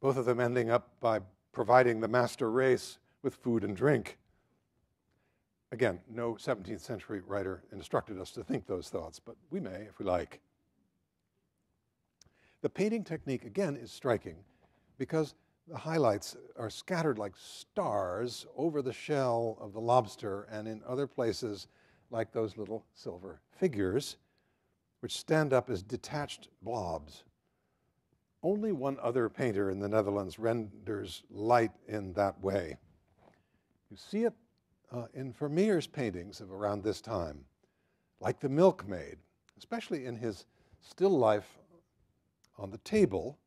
both of them ending up by providing the master race with food and drink. Again, no 17th century writer instructed us to think those thoughts, but we may if we like. The painting technique, again, is striking because the highlights are scattered like stars over the shell of the lobster and in other places like those little silver figures, which stand up as detached blobs. Only one other painter in the Netherlands renders light in that way. You see it uh, in Vermeer's paintings of around this time, like the milkmaid, especially in his still life on the table.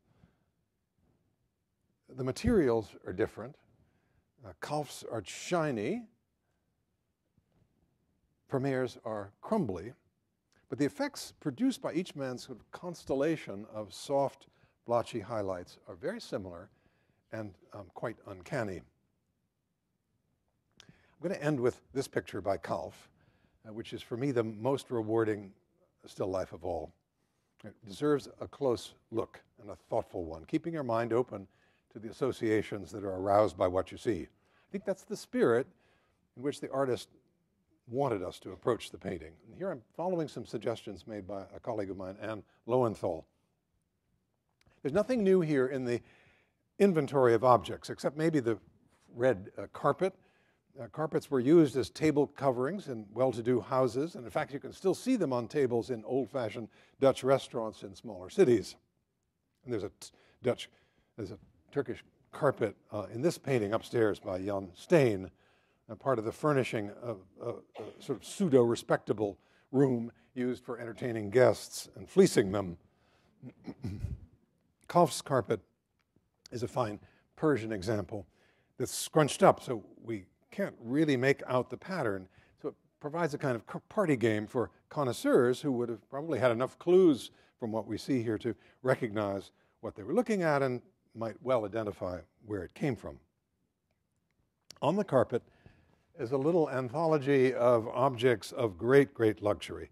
The materials are different. Uh, Kalf's are shiny, Vermeer's are crumbly, but the effects produced by each man's sort of constellation of soft, blotchy highlights are very similar and um, quite uncanny. I'm going to end with this picture by Kalf, uh, which is for me the most rewarding still life of all. It deserves a close look and a thoughtful one, keeping your mind open to the associations that are aroused by what you see. I think that's the spirit in which the artist wanted us to approach the painting. And here I'm following some suggestions made by a colleague of mine, Anne Lowenthal. There's nothing new here in the inventory of objects, except maybe the red uh, carpet uh, carpets were used as table coverings in well to do houses, and in fact, you can still see them on tables in old fashioned Dutch restaurants in smaller cities. And there's a Dutch, there's a Turkish carpet uh, in this painting upstairs by Jan Steen, a part of the furnishing of a, a sort of pseudo respectable room used for entertaining guests and fleecing them. Kalf's carpet is a fine Persian example that's scrunched up, so we can't really make out the pattern. So it provides a kind of party game for connoisseurs who would have probably had enough clues from what we see here to recognize what they were looking at and might well identify where it came from. On the carpet is a little anthology of objects of great, great luxury.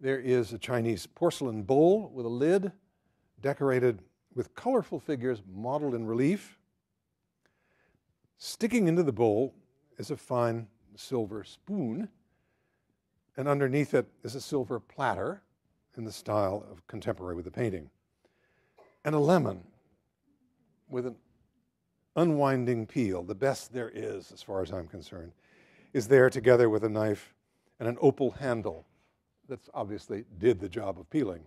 There is a Chinese porcelain bowl with a lid decorated with colorful figures modeled in relief. Sticking into the bowl is a fine silver spoon, and underneath it is a silver platter in the style of contemporary with the painting. And a lemon with an unwinding peel, the best there is, as far as I'm concerned, is there together with a knife and an opal handle that obviously did the job of peeling.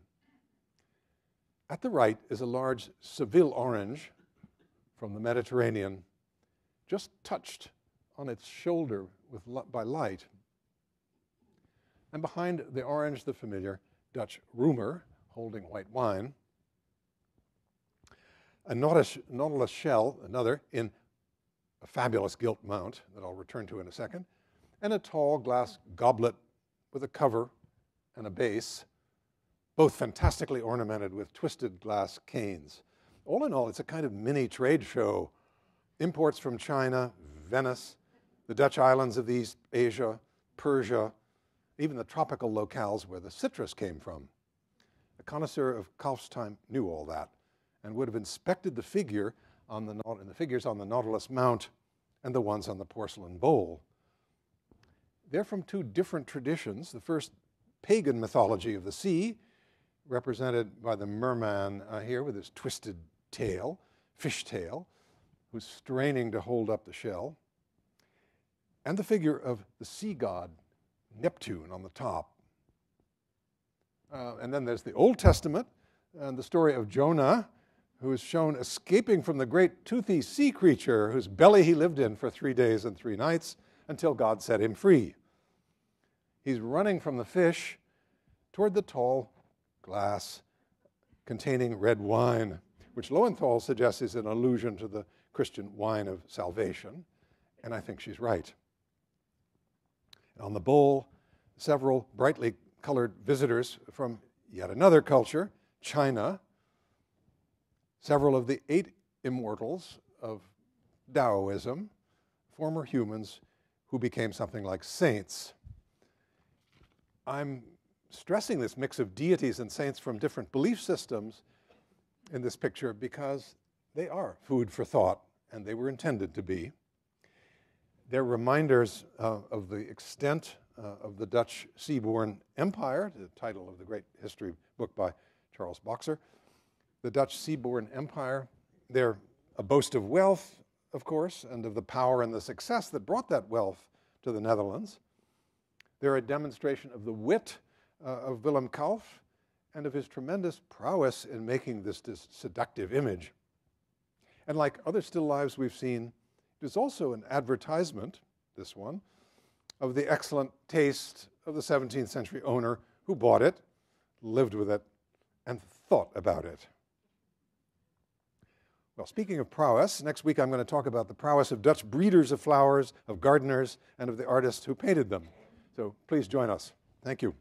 At the right is a large Seville orange from the Mediterranean, just touched on its shoulder with, by light. And behind the orange, the familiar Dutch Roemer holding white wine. A nautilus shell, another, in a fabulous gilt mount that I'll return to in a second, and a tall glass goblet with a cover and a base, both fantastically ornamented with twisted glass canes. All in all, it's a kind of mini trade show. Imports from China, Venice, the Dutch islands of East Asia, Persia, even the tropical locales where the citrus came from. A connoisseur of Kalf's time knew all that and would have inspected the figure on the, the figures on the Nautilus mount and the ones on the porcelain bowl. They're from two different traditions. The first, pagan mythology of the sea, represented by the merman uh, here with his twisted tail, fish tail, who's straining to hold up the shell and the figure of the sea god Neptune on the top. Uh, and then there's the Old Testament and the story of Jonah, who is shown escaping from the great toothy sea creature whose belly he lived in for three days and three nights until God set him free. He's running from the fish toward the tall glass containing red wine, which Lowenthal suggests is an allusion to the Christian wine of salvation, and I think she's right. On the bowl, several brightly colored visitors from yet another culture, China, several of the eight immortals of Taoism, former humans who became something like saints. I'm stressing this mix of deities and saints from different belief systems in this picture because they are food for thought, and they were intended to be. They're reminders uh, of the extent uh, of the Dutch seaborne empire, the title of the great history book by Charles Boxer. The Dutch seaborne empire, they're a boast of wealth, of course, and of the power and the success that brought that wealth to the Netherlands. They're a demonstration of the wit uh, of Willem Kalf and of his tremendous prowess in making this, this seductive image. And like other still lives we've seen, it is also an advertisement, this one, of the excellent taste of the 17th century owner who bought it, lived with it, and thought about it. Well, speaking of prowess, next week I'm going to talk about the prowess of Dutch breeders of flowers, of gardeners, and of the artists who painted them. So please join us. Thank you.